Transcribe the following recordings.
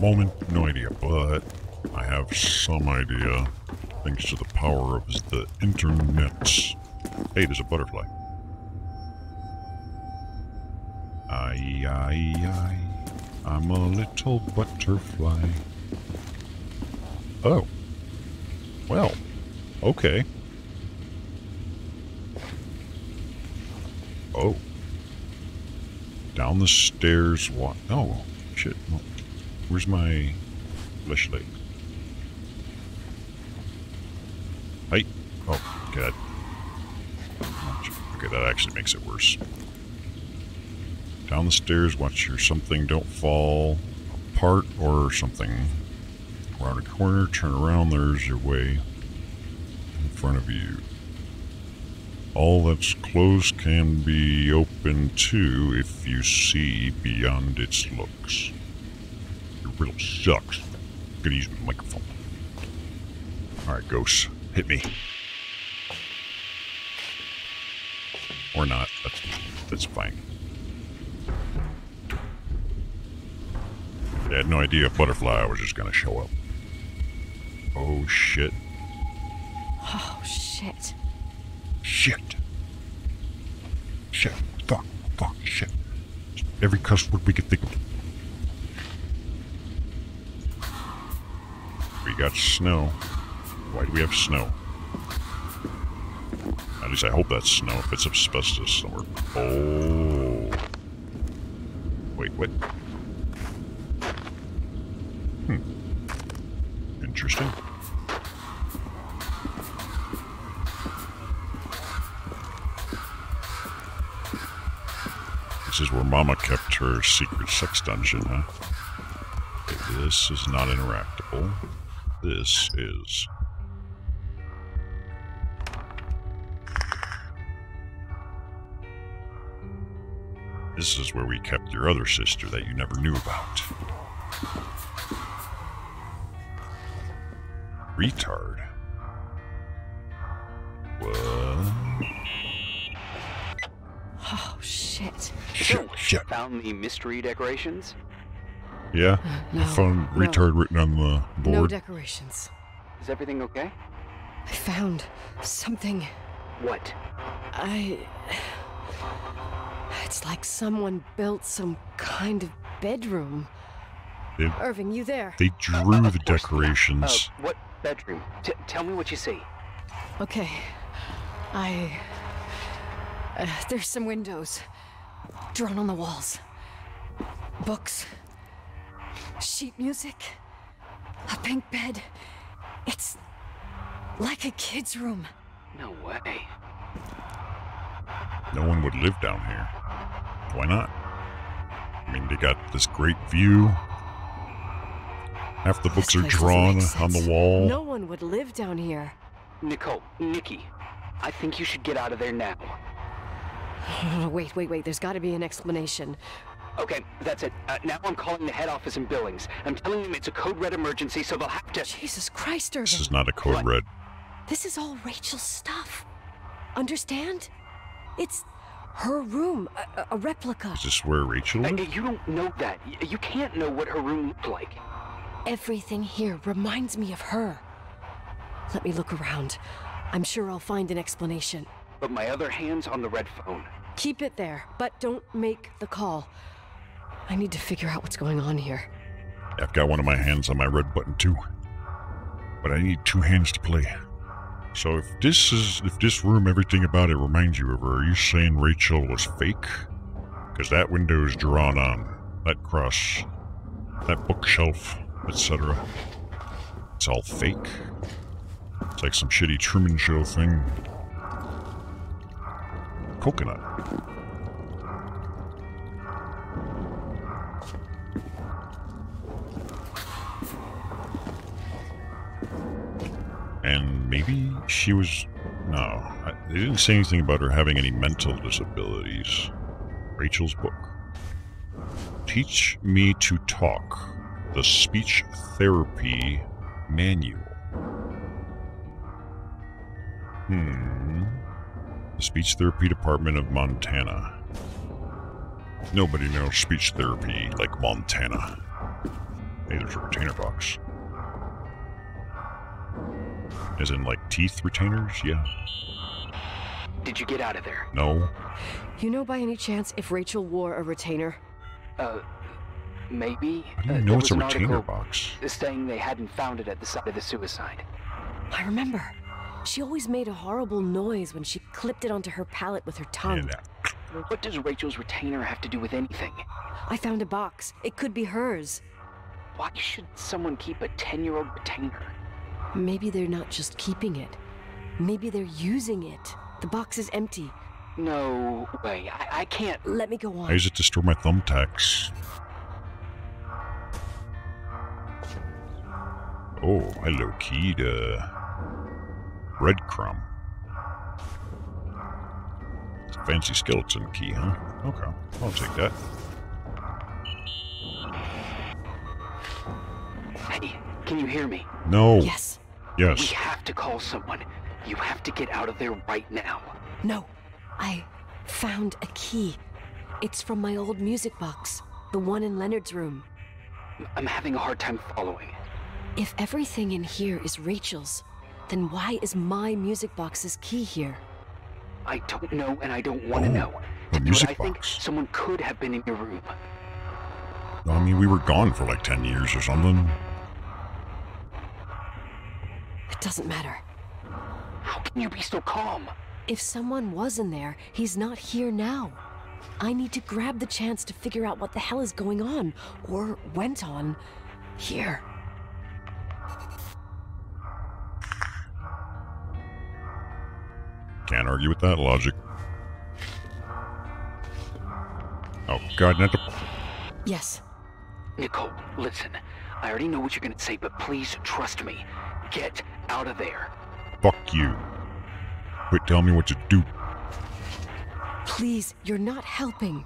moment, no idea, but I have some idea thanks to the power of the internet. Hey, there's a butterfly. Aye, aye, aye. I'm a little butterfly. Oh. Well. Okay. Oh. Down the stairs. What? Oh, shit. Where's my flashlight? Hey. Oh, God. Okay, that actually makes it worse. Down the stairs, watch your something don't fall apart or something. Around a corner, turn around, there's your way in front of you. All that's closed can be open too if you see beyond its looks. Riddle sucks. I'm gonna use my microphone. Alright, ghosts, hit me. Or not. That's, that's fine. I had no idea a butterfly was just gonna show up. Oh shit. Oh, shit. Shit. Shit. Fuck. Fuck. Shit. Every cuss word we could think of. Got snow. Why do we have snow? At least I hope that's snow if it's asbestos somewhere. Oh. Wait, what? Hmm. Interesting. This is where Mama kept her secret sex dungeon, huh? This is not interactable. This is. This is where we kept your other sister that you never knew about. Retard. What? Oh, shit. Shit, shit. Found the mystery decorations? Yeah? No, I found no. retard written on the No board. decorations. Is everything okay? I found something. What? I. It's like someone built some kind of bedroom. They, Irving, you there? they drew Uh, the of course, yeah. decorations. Uh, what bedroom? T- tell me what you see. Okay. I. Uh, there's some windows drawn on the walls. Books. Sheet music. A pink bed. It's like a kid's room. No way. No one would live down here. Why not? I mean, they got this great view. Half the This books are drawn on the wall. No one would live down here. Nicole, Nikki, I think you should get out of there now. wait, wait, wait. There's got to be an explanation. Okay, that's it. Uh, now I'm calling the head office in Billings. I'm telling them it's a code red emergency, so they'll have to. Jesus Christ, Irving. This is not a code What? red. This is all Rachel's stuff. Understand? It's her room, a, a- a replica. Is this where Rachel Uh, you don't know that. You can't know what her room looked like. Everything here reminds me of her. Let me look around. I'm sure I'll find an explanation. But my other hand's on the red phone. Keep it there, but don't make the call. I need to figure out what's going on here. I've got one of my hands on my red button too. But I need two hands to play. So if this is if this room everything about it reminds you of her, are you saying Rachel was fake? Because that window is drawn on. That cross, that bookshelf, etc. It's all fake. It's like some shitty Truman Show thing. Coconut. And maybe she was. No, I, they didn't say anything about her having any mental disabilities. Rachel's book. Teach Me to Talk The Speech Therapy Manual. Hmm. The Speech Therapy Department of Montana. Nobody knows speech therapy like Montana. Hey, there's a retainer box. As in, like, teeth retainers? Yeah. Did you get out of there? No. You know by any chance if Rachel wore a retainer? Uh, maybe. I didn't Uh, know there it's a was an retainer article box. saying they hadn't found it at the site of the suicide. I remember. She always made a horrible noise when she clipped it onto her palate with her tongue. And. What does Rachel's retainer have to do with anything? I found a box. It could be hers. Why should someone keep a 10-year-old retainer? Maybe they're not just keeping it. Maybe they're using it. The box is empty. No way. I, I can't. Let me go Why on. does it destroy my thumbtacks? Oh, hello, keyed uh, breadcrumb. It's a fancy skeleton key, huh? Okay, I'll take that. Hey, can you hear me? No. Yes. We have to call someone. You have to get out of there right now. No. I found a key. It's from my old music box. The one in Leonard's room. I'm having a hard time following. If everything in here is Rachel's, then why is my music box's key here? I don't know and I don't want to Oh, know. the But music I think someone could have been in your room. I mean, we were gone for like 10 years or something. It doesn't matter. How can you be so calm? If someone was in there, he's not here now. I need to grab the chance to figure out what the hell is going on, or went on, here. Can't argue with that logic. Oh, God, not the. Yes. Nicole, listen. I already know what you're gonna say, but please trust me. Get out of there. Fuck you. Quit telling me what to do. Please, you're not helping.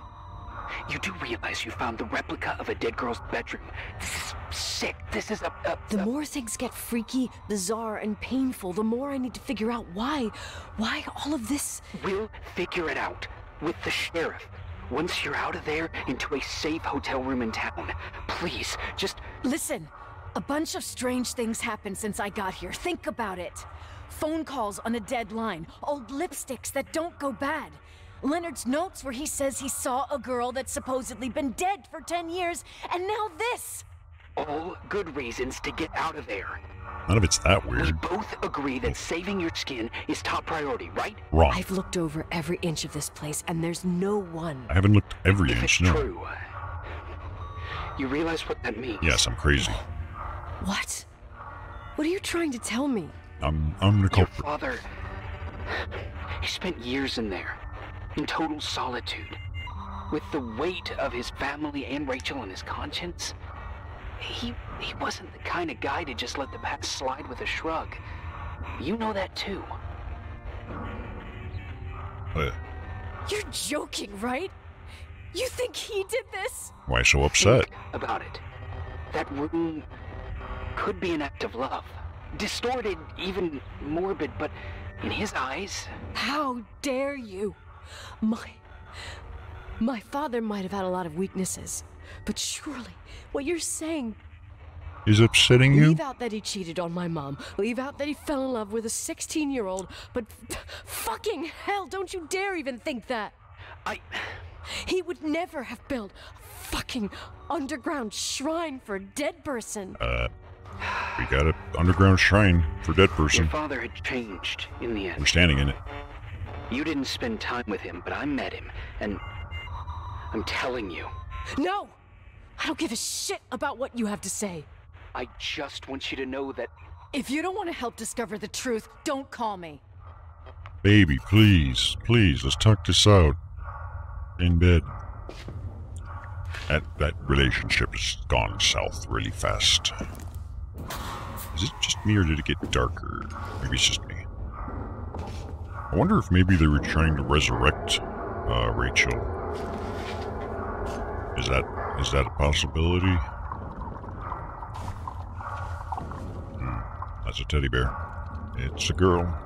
You do realize you found the replica of a dead girl's bedroom. This is sick. This is a. a, The a- more things get freaky, bizarre, and painful, the more I need to figure out why. Why all of this? We'll figure it out with the sheriff. Once you're out of there into a safe hotel room in town, please just Listen, a bunch of strange things happened since I got here. Think about it. Phone calls on a dead line, old lipsticks that don't go bad. Leonard's notes where he says he saw a girl that's supposedly been dead for 10 years, and now this! all good reasons to get out of there. None of it's that weird. We weird. both agree that saving your skin is top priority, right? Wrong. I've looked over every inch of this place, and there's no one. I haven't looked every If it's inch, no. true, you realize what that means. Yes, I'm crazy. What? What are you trying to tell me? I'm I'm the Your father, he spent years in there, in total solitude, with the weight of his family and Rachel on his conscience. He he wasn't the kind of guy to just let the past slide with a shrug. You know that too. Uh, You're joking, right? You think he did this? why so upset? Think about it. That room could be an act of love. Distorted, even morbid, but in his eyes, How dare you? My. My father might have had a lot of weaknesses, but surely what you're saying. Is upsetting you? Leave out that he cheated on my mom. Leave out that he fell in love with a 16 year old, but f- fucking hell, don't you dare even think that. I. He would never have built a fucking underground shrine for a dead person. Uh, we got an underground shrine for dead Your person. father had changed in the end. We're standing in it. You didn't spend time with him, but I met him, and I'm telling you, No! I don't give a shit about what you have to say. I just want you to know that If you don't want to help discover the truth, don't call me. Baby, please, please, let's talk this out. In bed. That that relationship has gone south really fast. Is it just me or did it get darker? Maybe it's just me. I wonder if maybe they were trying to resurrect uh, Rachel. Is that is that a possibility? Hmm, that's a teddy bear. It's a girl.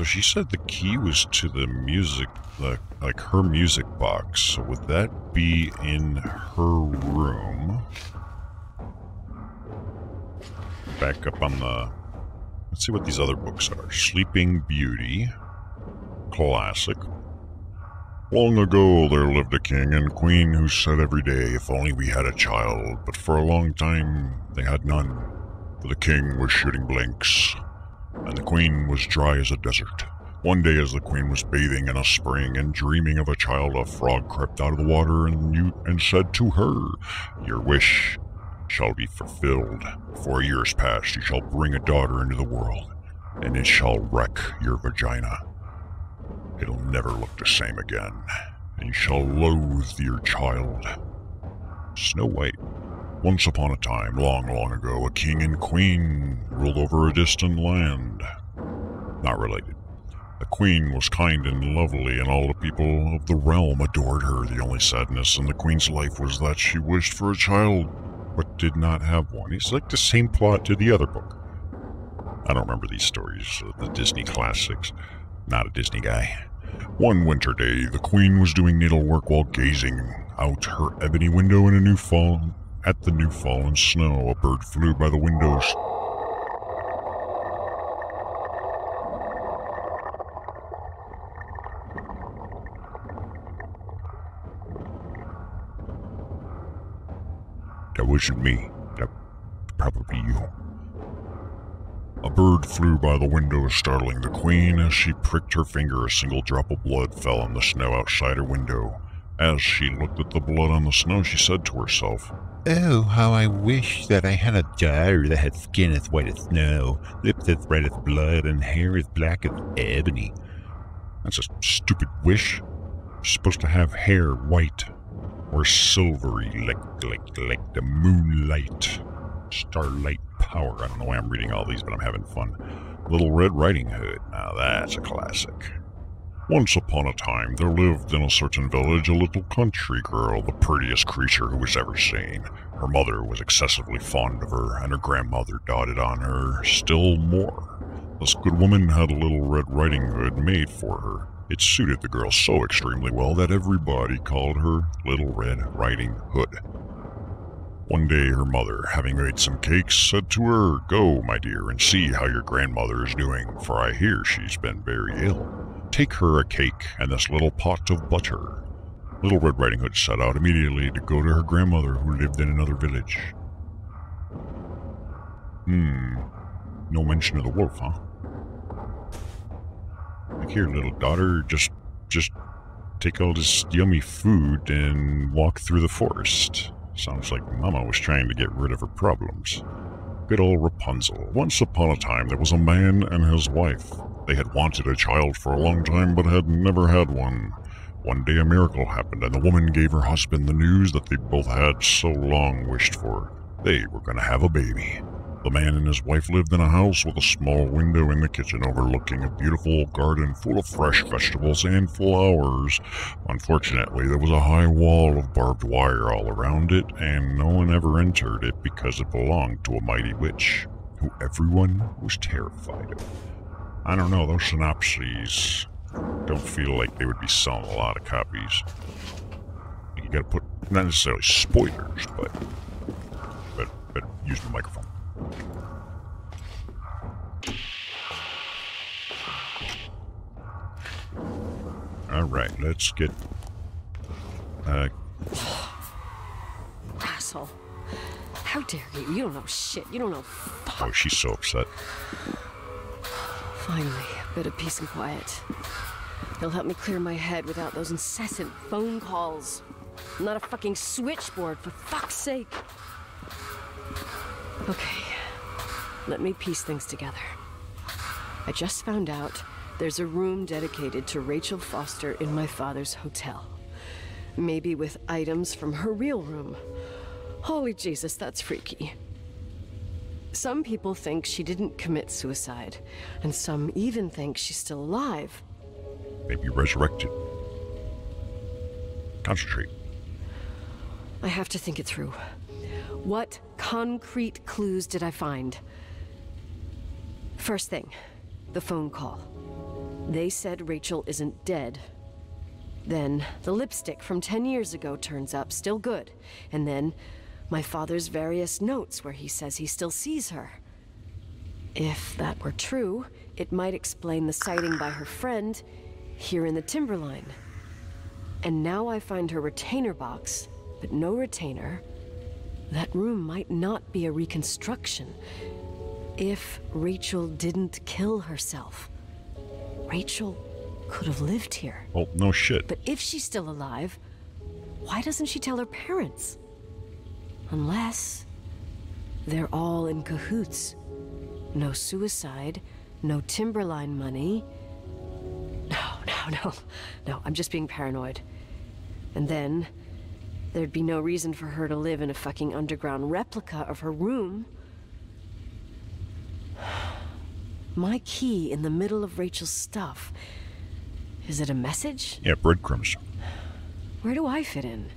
So she said the key was to the music, the, like her music box. So would that be in her room? Back up on the. Let's see what these other books are. Sleeping Beauty. Classic. Long ago there lived a king and queen who said every day, if only we had a child, but for a long time they had none, for the king was shooting blanks, and the queen was dry as a desert. One day as the queen was bathing in a spring and dreaming of a child, a frog crept out of the water and, you, and said to her, Your wish shall be fulfilled. For years past you shall bring a daughter into the world, and it shall wreck your vagina. It'll never look the same again, and you shall loathe your child. Snow White. Once upon a time, long, long ago, a king and queen ruled over a distant land. Not related. The queen was kind and lovely, and all the people of the realm adored her. The only sadness in the queen's life was that she wished for a child, but did not have one. It's like the same plot to the other book. I don't remember these stories, uh, the Disney classics. Not a Disney guy. One winter day, the queen was doing needlework while gazing out her ebony window in a new fall. At the new fallen snow, a bird flew by the windows. That wasn't me. That probably you. A bird flew by the window, startling the queen. As she pricked her finger, a single drop of blood fell on the snow outside her window. As she looked at the blood on the snow, she said to herself, Oh, how I wish that I had a daughter that had skin as white as snow, lips as red as blood, and hair as black as ebony. That's a stupid wish. You're supposed to have hair white or silvery, like like like the moonlight, starlight power. I don't know why I'm reading all these, but I'm having fun. Little Red Riding Hood. Now that's a classic. Once upon a time, there lived in a certain village a little country girl, the prettiest creature who was ever seen. Her mother was excessively fond of her, and her grandmother doted on her still more. This good woman had a little Red Riding Hood made for her. It suited the girl so extremely well that everybody called her Little Red Riding Hood. One day, her mother, having made some cakes, said to her, Go, my dear, and see how your grandmother is doing, for I hear she's been very ill. Take her a cake and this little pot of butter. Little Red Riding Hood set out immediately to go to her grandmother, who lived in another village. Hmm, no mention of the wolf, huh? Like here, little daughter, just, just take all this yummy food and walk through the forest. Sounds like Mama was trying to get rid of her problems. Good old Rapunzel. Once upon a time, there was a man and his wife. They had wanted a child for a long time, but had never had one. One day, a miracle happened, and the woman gave her husband the news that they both had so long wished for. They were going to have a baby. The man and his wife lived in a house with a small window in the kitchen overlooking a beautiful garden full of fresh vegetables and flowers. Unfortunately, there was a high wall of barbed wire all around it, and no one ever entered it because it belonged to a mighty witch, who everyone was terrified of. I don't know, those synopses don't feel like they would be selling a lot of copies. You gotta put, not necessarily spoilers, but, but, but use the microphone. All right, let's get. Uh, Asshole. How dare you? You don't know shit. You don't know fuck. oh, she's so upset. Finally, a bit of peace and quiet. He'll help me clear my head without those incessant phone calls. I'm not a fucking switchboard, for fuck's sake. Okay, let me piece things together. I just found out there's a room dedicated to Rachel Foster in my father's hotel. Maybe with items from her real room. Holy Jesus, that's freaky. Some people think she didn't commit suicide, and some even think she's still alive. Maybe resurrected. Concentrate. I have to think it through. What concrete clues did I find? First thing, the phone call. They said Rachel isn't dead. Then the lipstick from 10 years ago turns up, still good. And then my father's various notes where he says he still sees her. If that were true, it might explain the sighting by her friend here in the Timberline. And now I find her retainer box, but no retainer. That room might not be a reconstruction. If Rachel didn't kill herself, Rachel could have lived here. Oh, no shit. But if she's still alive, why doesn't she tell her parents? Unless they're all in cahoots. No suicide, no Timberline money. No, no, no. No, I'm just being paranoid. And then, there'd be no reason for her to live in a fucking underground replica of her room. My key in the middle of Rachel's stuff. Is it a message? Yeah, breadcrumbs. Where do I fit in?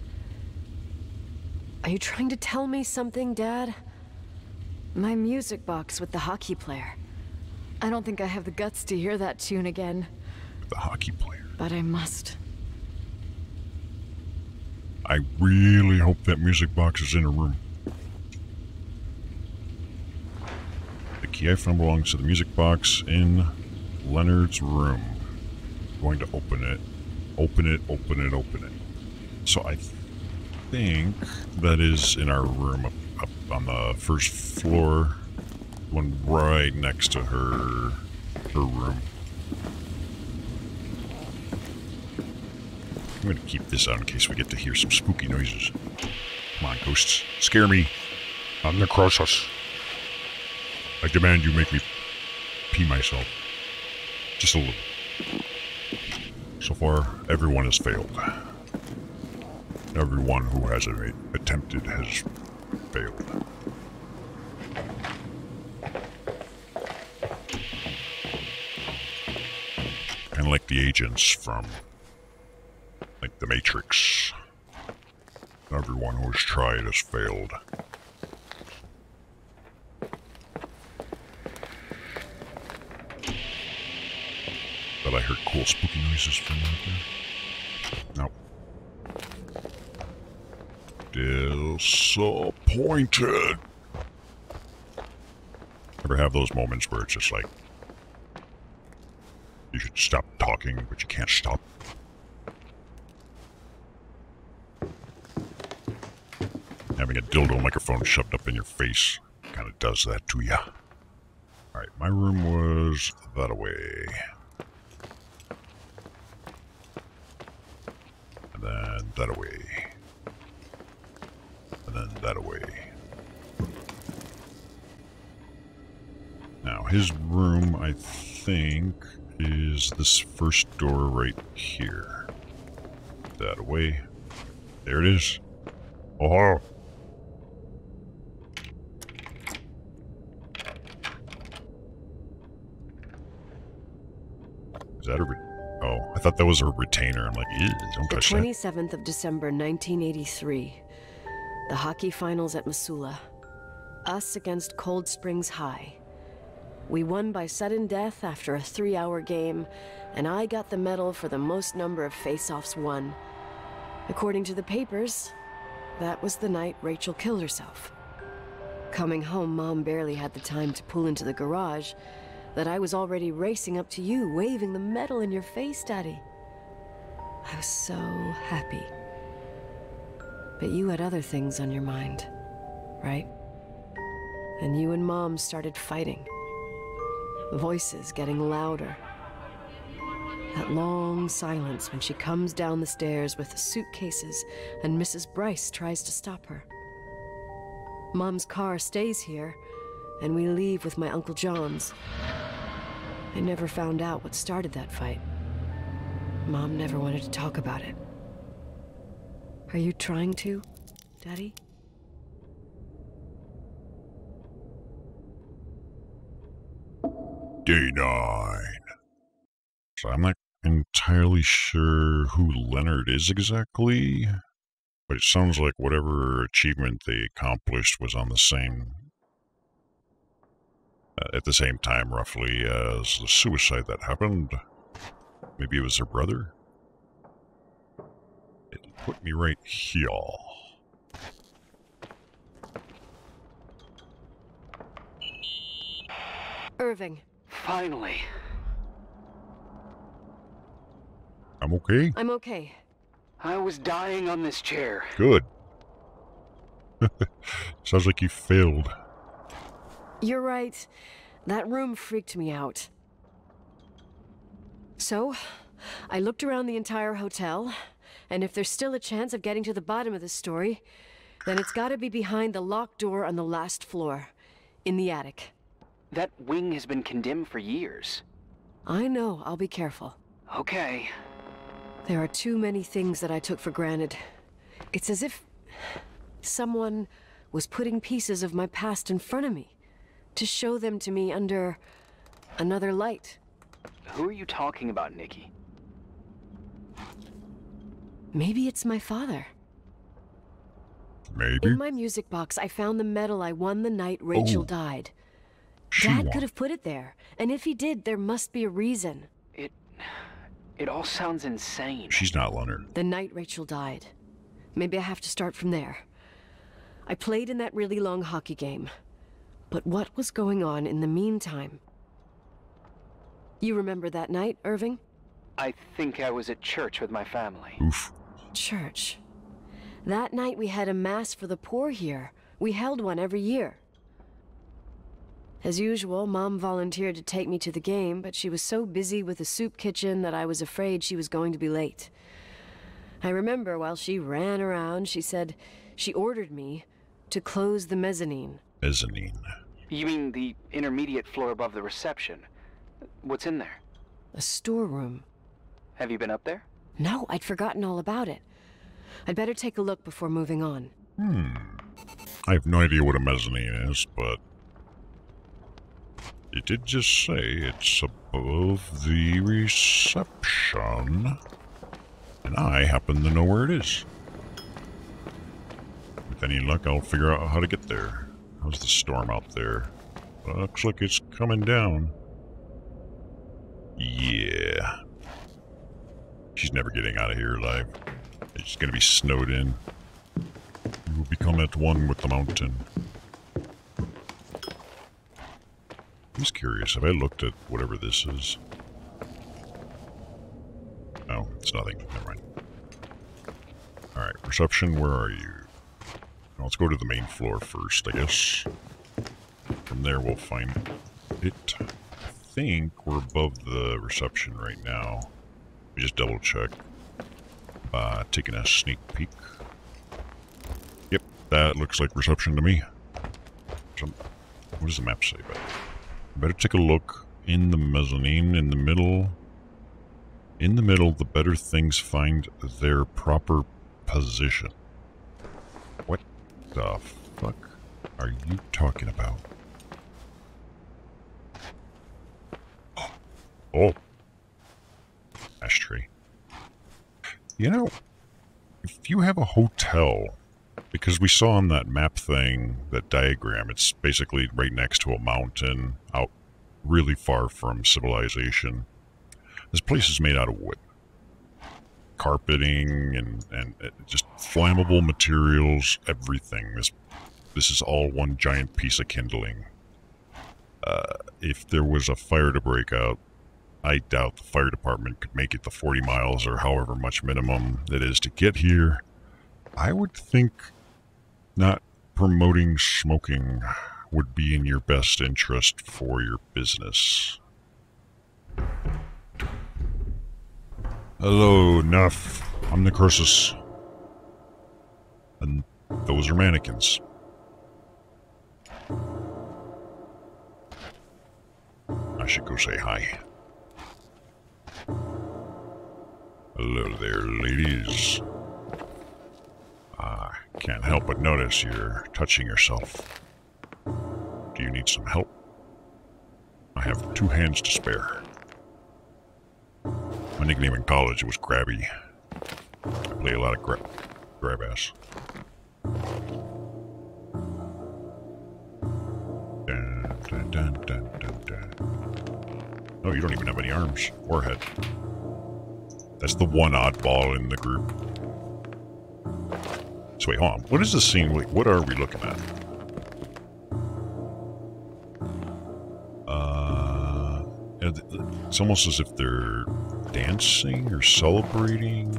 Are you trying to tell me something, Dad? My music box with the hockey player. I don't think I have the guts to hear that tune again, The hockey player. but I must. I really hope that music box is in a room. The key I found belongs to the music box in Leonard's room. going to open it. Open it, open it, open it. So I think that is in our room up, up on the first floor. One right next to her her room. I'm gonna keep this out in case we get to hear some spooky noises. Come on, ghosts. Scare me. I'm the Croesus. I demand you make me pee myself. Just a little. So far, everyone has failed. Everyone who has attempted has failed. Kind of like the agents from like the Matrix. Everyone who has tried has failed. But I heard cool spooky noises from out Disappointed. Ever have those moments where it's just like you should stop talking, but you can't stop? Having a dildo microphone shoved up in your face kind of does that to ya. Alright, my room was that away. And then that away. And then that away. Now, his room, I think, is this first door right here. That away. There it is. Oh, Is that a Oh, I thought that was a retainer. I'm like, don't The touch that. 27th of December, 1983. The hockey finals at Missoula. Us against Cold Springs High. We won by sudden death after a three hour game, and I got the medal for the most number of face offs won. According to the papers, that was the night Rachel killed herself. Coming home, Mom barely had the time to pull into the garage that I was already racing up to you, waving the medal in your face, Daddy. I was so happy. But you had other things on your mind, right? And you and Mom started fighting. Voices getting louder. That long silence when she comes down the stairs with the suitcases and Mrs. Bryce tries to stop her. Mom's car stays here, and we leave with my Uncle John's. I never found out what started that fight. Mom never wanted to talk about it. Are you trying to, Daddy? Day nine. So I'm not entirely sure who Leonard is exactly, but it sounds like whatever achievement they accomplished was on the same. Uh, at the same time, roughly, as the suicide that happened. Maybe it was her brother? It put me right here. Irving, Finally. I'm okay? I'm okay. I was dying on this chair. Good. Sounds like you failed. You're right. That room freaked me out. So, I looked around the entire hotel, and if there's still a chance of getting to the bottom of the story, then it's gotta be behind the locked door on the last floor, in the attic. That wing has been condemned for years. I know, I'll be careful. Okay. There are too many things that I took for granted. It's as if someone was putting pieces of my past in front of me to show them to me under another light. Who are you talking about, Nikki? Maybe it's my father. Maybe. In my music box, I found the medal I won the night Rachel Oh. died. She Dad won. could have put it there, and if he did, there must be a reason. It. It all sounds insane. She's not Leonard. The night Rachel died. Maybe I have to start from there. I played in that really long hockey game. But what was going on in the meantime? You remember that night, Irving? I think I was at church with my family. Oof. Church. That night we had a mass for the poor here. We held one every year. As usual, Mom volunteered to take me to the game, but she was so busy with the soup kitchen that I was afraid she was going to be late. I remember while she ran around, she said she ordered me to close the mezzanine. Mezzanine. You mean the intermediate floor above the reception? What's in there? A storeroom. Have you been up there? No, I'd forgotten all about it. I'd better take a look before moving on. Hmm. I have no idea what a mezzanine is, but it did just say it's above the reception, and I happen to know where it is. With any luck, I'll figure out how to get there. How's the storm out there? Looks like it's coming down. Yeah. She's never getting out of here alive. She's gonna be snowed in. You will become at one with the mountain. I'm just curious. Have I looked at whatever this is? No, it's nothing. Never mind. Alright, reception, where are you? Let's go to the main floor first, I guess. From there, we'll find it. I think we're above the reception right now. Just double check by taking a sneak peek. Yep, that looks like reception to me. Some, what does the map say about it? Better take a look in the mezzanine in the middle. In the middle, the better things find their proper position. What the fuck are you talking about? Oh. Ashtray. You know, if you have a hotel, because we saw on that map thing, that diagram, it's basically right next to a mountain out really far from civilization. This place is made out of wood. Carpeting and, and uh, just flammable materials, everything. This, this is all one giant piece of kindling. Uh, if there was a fire to break out, I doubt the fire department could make it the 40 miles or however much minimum it is to get here. I would think not promoting smoking would be in your best interest for your business. Hello, Nuff. I'm the Necrosis. And those are mannequins. I should go say hi. Hello there, ladies. I can't help but notice you're touching yourself. Do you need some help? I have two hands to spare. My nickname in college it was Grabby. I play a lot of gra- grab ass. Dun, dun, dun. Oh, you don't even have any arms or head. That's the one oddball in the group. So wait, hold on. What is this scene? Like, what are we looking at? Uh, it's almost as if they're dancing or celebrating.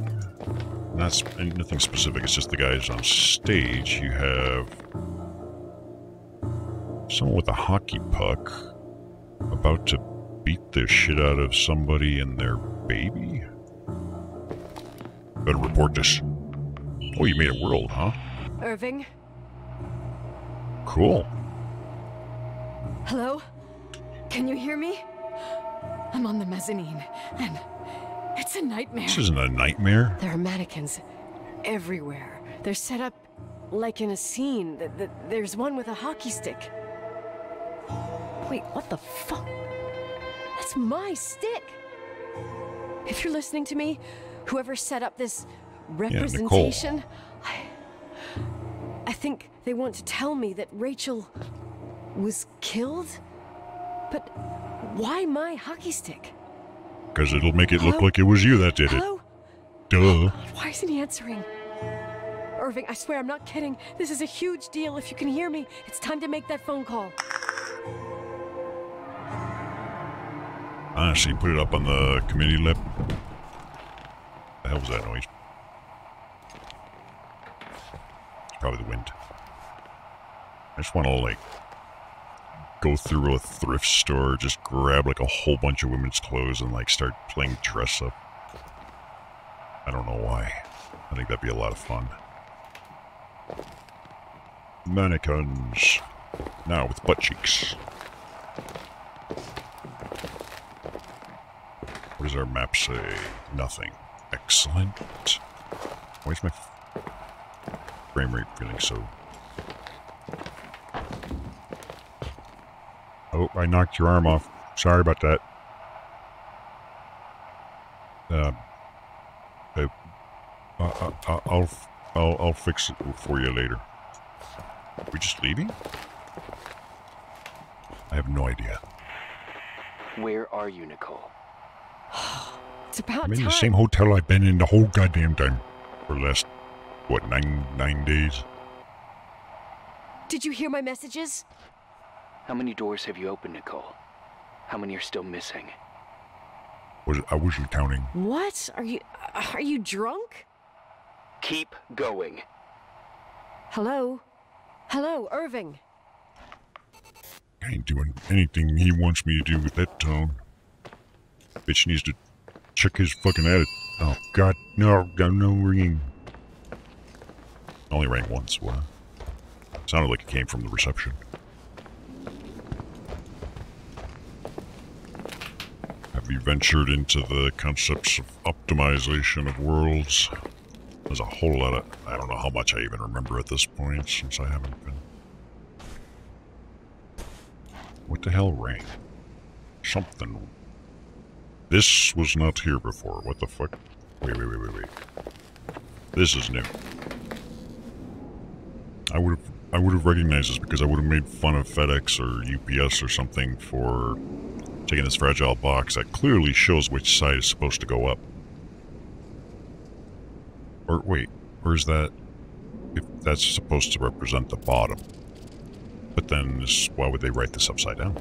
Not nothing specific. It's just the guys on stage. You have someone with a hockey puck about to beat the shit out of somebody and their baby. Better report this. Oh, you made a world, huh? Irving? Cool. Hello? Can you hear me? I'm on the mezzanine, and it's a nightmare. This isn't a nightmare. There are mannequins everywhere. They're set up like in a scene. Th- th- There's one with a hockey stick. Wait, what the fuck? That's my stick! If you're listening to me, whoever set up this representation, I, I think they want to tell me that Rachel was killed? But why my hockey stick? Because it'll make it look like it was you that did it. Hello? Duh. Why isn't he answering? Irving, I swear I'm not kidding. This is a huge deal. If you can hear me, it's time to make that phone call. Ah, so you put it up on the committee lip. Hell was that noise? It's probably the wind. I just want to like go through a thrift store, just grab like a whole bunch of women's clothes and like start playing dress up. I don't know why. I think that'd be a lot of fun. Mannequins. Now with butt cheeks. What does our map say? Nothing. Excellent. Why is my f- frame rate feeling so... Oh, I knocked your arm off. Sorry about that. Uh, uh, uh, uh, uh, I'll, f- I'll, I'll fix it for you later. we just leaving? I have no idea. Where are you, Nicole? It's about I'm in time. the same hotel I've been in the whole goddamn time. For the last, what, nine, nine days? Did you hear my messages? How many doors have you opened, Nicole? How many are still missing? Was I wasn't counting. What? Are you are you drunk? Keep going. Hello? Hello, Irving. I ain't doing anything he wants me to do with that tone. Bitch needs to check his fucking attitude. Oh god, no, got no ringing. Only rang once. What? Sounded like it came from the reception. Have you ventured into the concepts of optimization of worlds? There's a whole lot of. I don't know how much I even remember at this point since I haven't been. What the hell rang? Something. This was not here before. What the fuck? Wait, wait, wait, wait, wait. This is new. I would have I would have recognized this because I would have made fun of FedEx or UPS or something for taking this fragile box that clearly shows which side is supposed to go up. Or wait, or is that if that's supposed to represent the bottom? But then this, why would they write this upside down?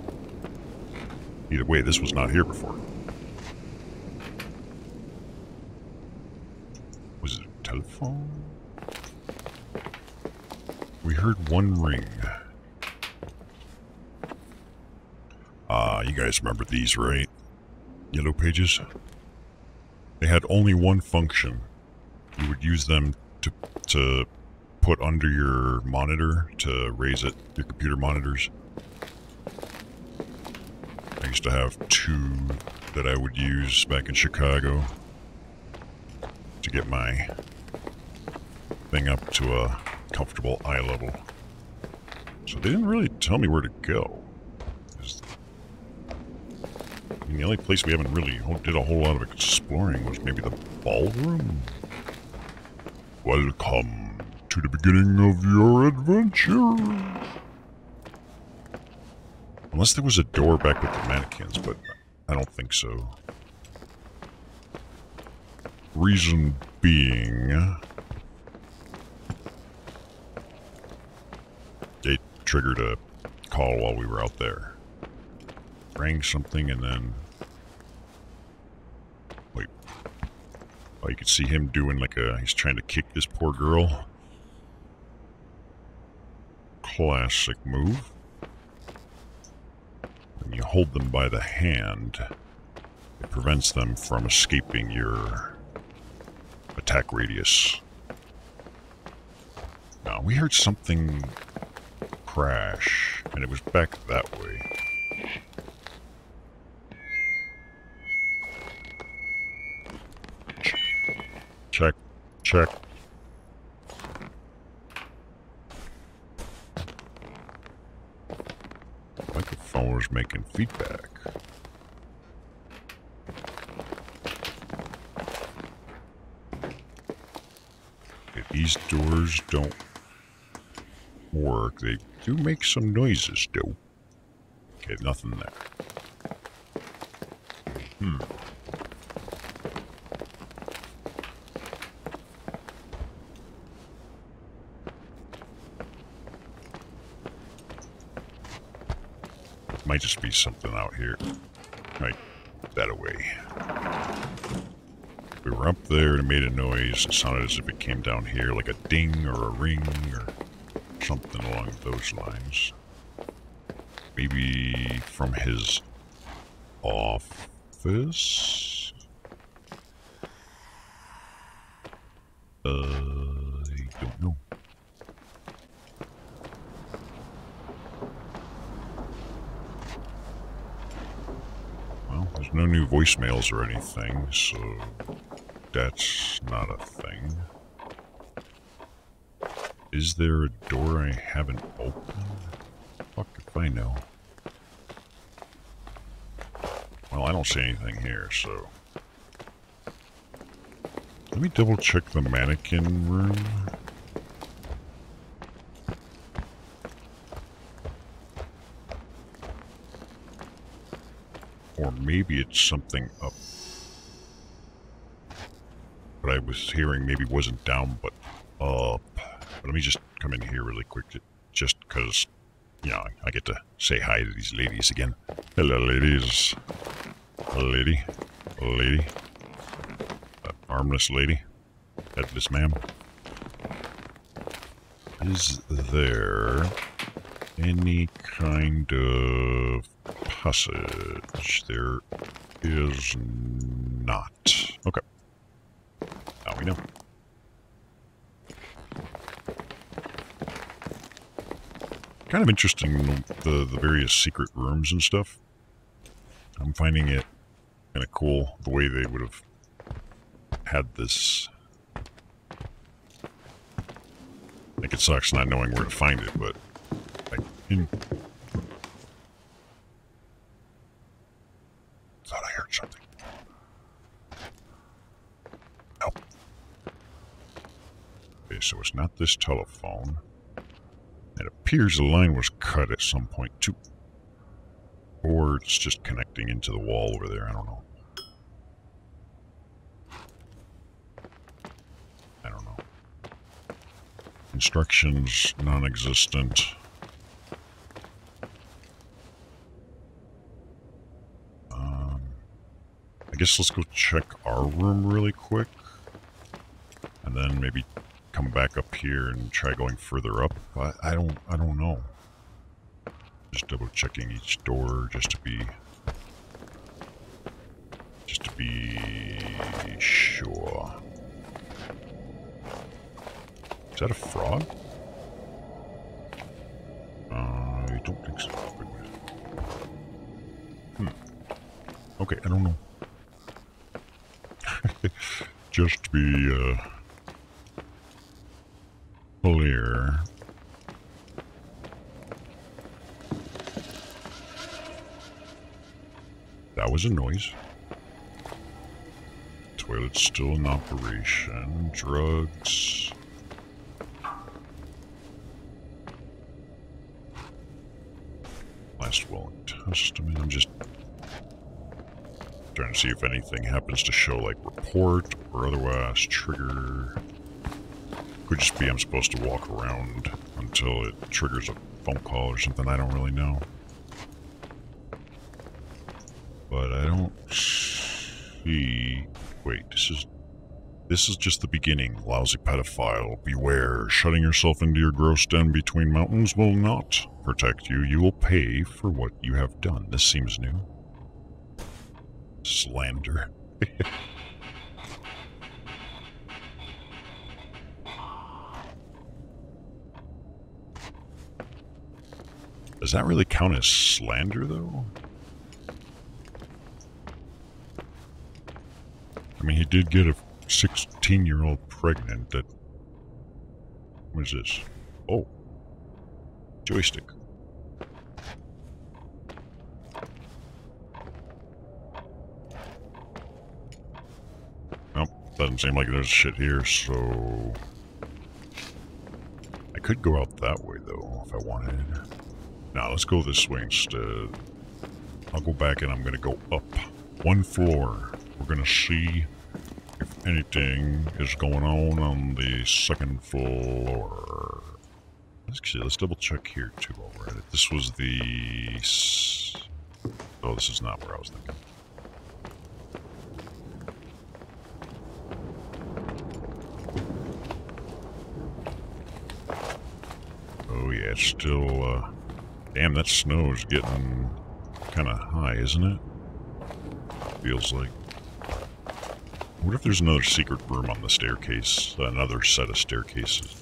Either way, this was not here before. Telephone? We heard one ring. Ah, you guys remember these, right? Yellow pages? They had only one function. You would use them to to put under your monitor to raise it, your computer monitors. I used to have two that I would use back in Chicago to get my up to a comfortable eye level. So they didn't really tell me where to go. I mean, the only place we haven't really did a whole lot of exploring was maybe the ballroom. Welcome to the beginning of your adventure. Unless there was a door back with the mannequins, but I don't think so. reason being... It triggered a call while we were out there. Rang something and then... Wait. Oh, you could see him doing like a... He's trying to kick this poor girl. Classic move. When you hold them by the hand, it prevents them from escaping your attack radius. Now, we heard something crash, and it was back that way. Check, check. Microphone was making feedback. If these doors don't work, they do make some noises, though. Okay, nothing there. Hmm. Might just be something out here. Right, that away. We were up there and it made a noise. It sounded as if it came down here, like a ding or a ring or something along those lines. Maybe from his office? Uh, I don't know. Well, there's no new voicemails or anything, so that's not a thing. Is there a door I haven't opened? Fuck if I know. Well, I don't see anything here, so... Let me double check the mannequin room. Or maybe it's something up. What I was hearing maybe wasn't down, but up. Let me just come in here really quick, ju- just because, you know, I get to say hi to these ladies again. Hello, ladies. Lady. Lady. Armless lady. Headless ma'am. Is there any kind of passage? There is not. Okay. Now we know. Kind of interesting, the, the various secret rooms and stuff. I'm finding it kind of cool the way they would have had this. Think it sucks not knowing where to find it, but like in. Thought I heard something. Nope. Okay, so it's not this telephone. It appears the line was cut at some point too. Or it's just connecting into the wall over there, I don't know. I don't know. Instructions non-existent. Um, I guess let's go check our room really quick. And then maybe come back up here and try going further up. I, I don't I don't know. Just double checking each door just to be just to be sure. Is that a frog? Uh, I don't think so. Hmm. Okay, I don't know. just to be uh clear. That was a noise. Toilet's still in operation. Drugs. Last will and testament. I'm just trying to see if anything happens to show like report or otherwise trigger. Could just be I'm supposed to walk around until it triggers a phone call or something. I don't really know. But I don't see. Wait, this is this is just the beginning, lousy pedophile. Beware, shutting yourself into your gross den between mountains will not protect you. You will pay for what you have done. This seems new. Slander. Does that really count as slander, though? I mean, he did get a 16 year old pregnant that. What is this? Oh. Joystick. Nope, doesn't seem like there's shit here, so. I could go out that way, though, if I wanted. Now, let's go this way instead. I'll go back and I'm gonna go up one floor. We're gonna see if anything is going on on the second floor. Let's see, let's double check here too while we're at it. This was the... Oh, this is not where I was thinking. Oh yeah, still, uh... Damn, that snow's getting kind of high, isn't it? Feels like. What if there's another secret room on the staircase? Another set of staircases?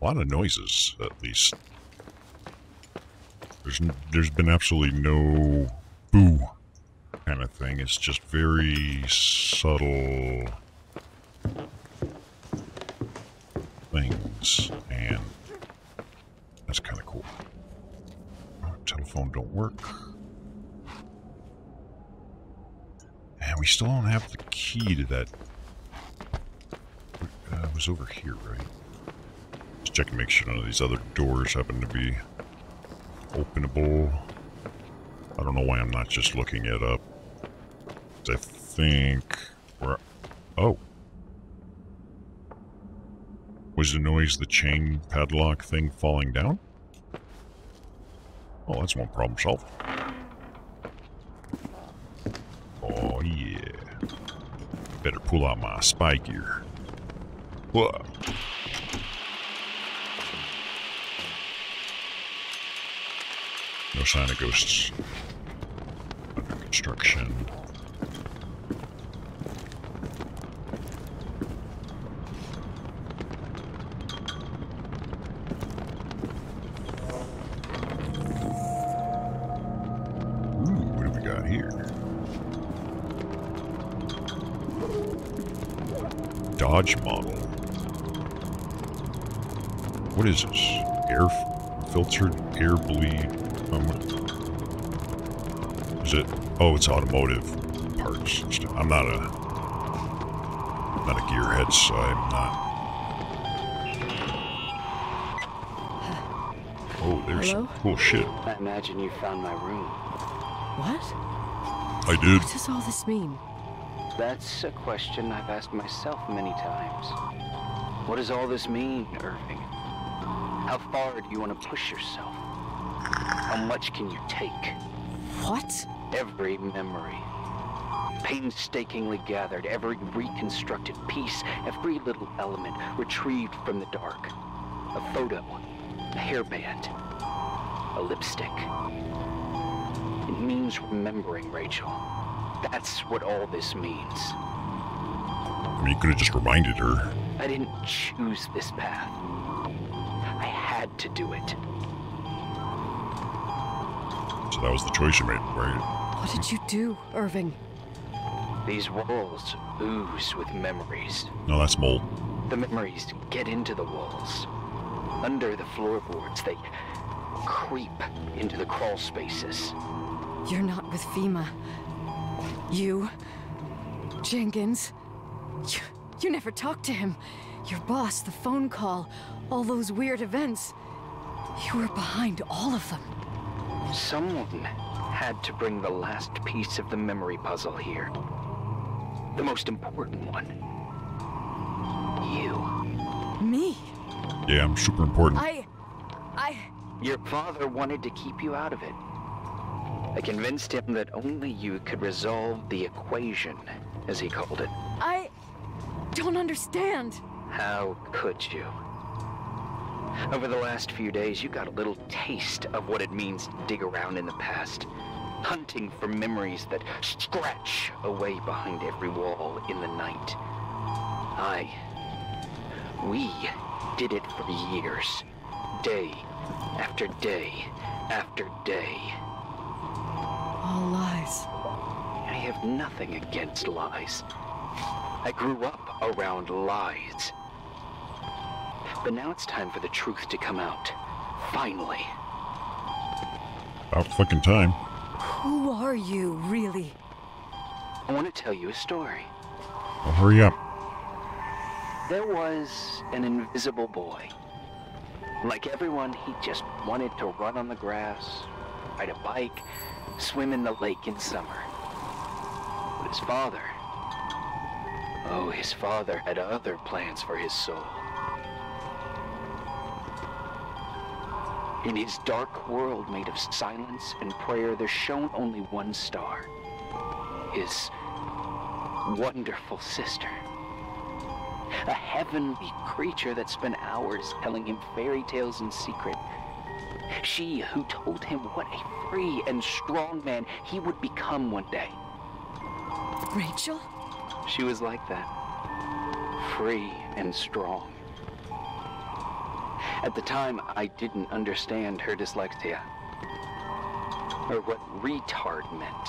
A lot of noises, at least. There's there's been absolutely no boo kind of thing. It's just very subtle things, and that's kind of cool. Uh, telephone don't work. And we still don't have the key to that. Uh, it was over here, right? Just check and make sure none of these other doors happen to be openable. I don't know why I'm not just looking it up. 'Cause I think we're. Oh. Was the noise the chain padlock thing falling down? Oh, that's one problem solved. Oh, yeah. Better pull out my spy gear. Whoa. No sign of ghosts. Under construction. Dodge model. What is this? Air filtered air bleed. Um, is it? Oh, it's automotive parts. and. I'm not a not a gearhead, so I'm not. Oh, there's some Hello? cool shit. I imagine you found my room. What? I did. What does all this mean? That's a question I've asked myself many times. What does all this mean, Irving? How far do you want to push yourself? How much can you take? What? Every memory. Painstakingly gathered, every reconstructed piece, every little element retrieved from the dark. A photo, a hairband, a lipstick. It means remembering, Rachel. That's what all this means. I mean, you could have just reminded her. I didn't choose this path. I had to do it. So that was the choice you made, right? What did you do, Irving? These walls ooze with memories. No, that's mold. The memories get into the walls. Under the floorboards, they creep into the crawl spaces. You're not with FEMA. You, Jenkins, you, you never talked to him. Your boss, the phone call, all those weird events. You were behind all of them. Someone had to bring the last piece of the memory puzzle here. The most important one. You. Me? Yeah, I'm super important. I... I... Your father wanted to keep you out of it. I convinced him that only you could resolve the equation, as he called it. I... don't understand. How could you? Over the last few days, you got a little taste of what it means to dig around in the past, hunting for memories that scratch away behind every wall in the night. I. We did it for years. Day after day after day. All lies. I have nothing against lies. I grew up around lies. But now it's time for the truth to come out. Finally. About fucking time. Who are you, really? I want to tell you a story. Well, hurry up. There was an invisible boy. Like everyone, he just wanted to run on the grass, ride a bike, swim in the lake in summer. But his father... Oh, his father had other plans for his soul. In his dark world made of silence and prayer, there shone only one star. His wonderful sister. A heavenly creature that spent hours telling him fairy tales in secret. She who told him what a free and strong man he would become one day. Rachel? She was like that. Free and strong. At the time, I didn't understand her dyslexia. Or what retard meant.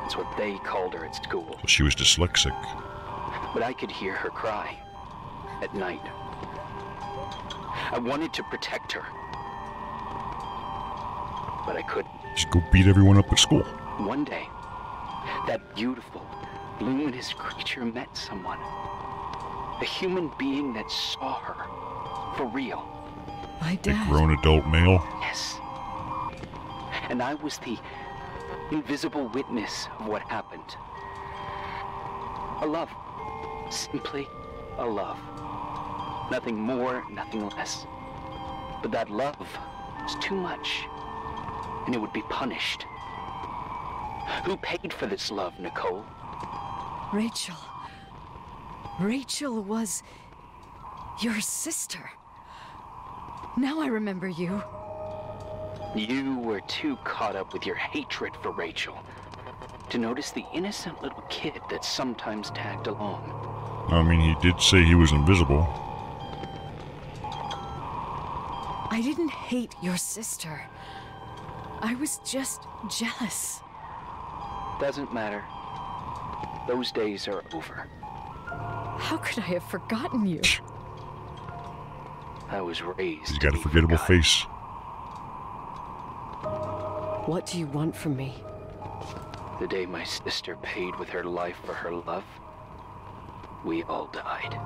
That's what they called her at school. She was dyslexic. But I could hear her cry. At night. I wanted to protect her. But I couldn't. Just go beat everyone up at school. One day, that beautiful, luminous creature met someone. A human being that saw her. For real. My A dad. grown adult male. Yes. And I was the invisible witness of what happened. A love. Simply a love. Nothing more, nothing less. But that love was too much, and it would be punished. Who paid for this love, Nicole? Rachel. Rachel was... your sister. Now I remember you. You were too caught up with your hatred for Rachel to notice the innocent little kid that sometimes tagged along. I mean, he did say he was invisible. I didn't hate your sister. I was just jealous. Doesn't matter. Those days are over. How could I have forgotten you? I was raised. He's to got a forgettable forgotten. face. What do you want from me? The day my sister paid with her life for her love, we all died.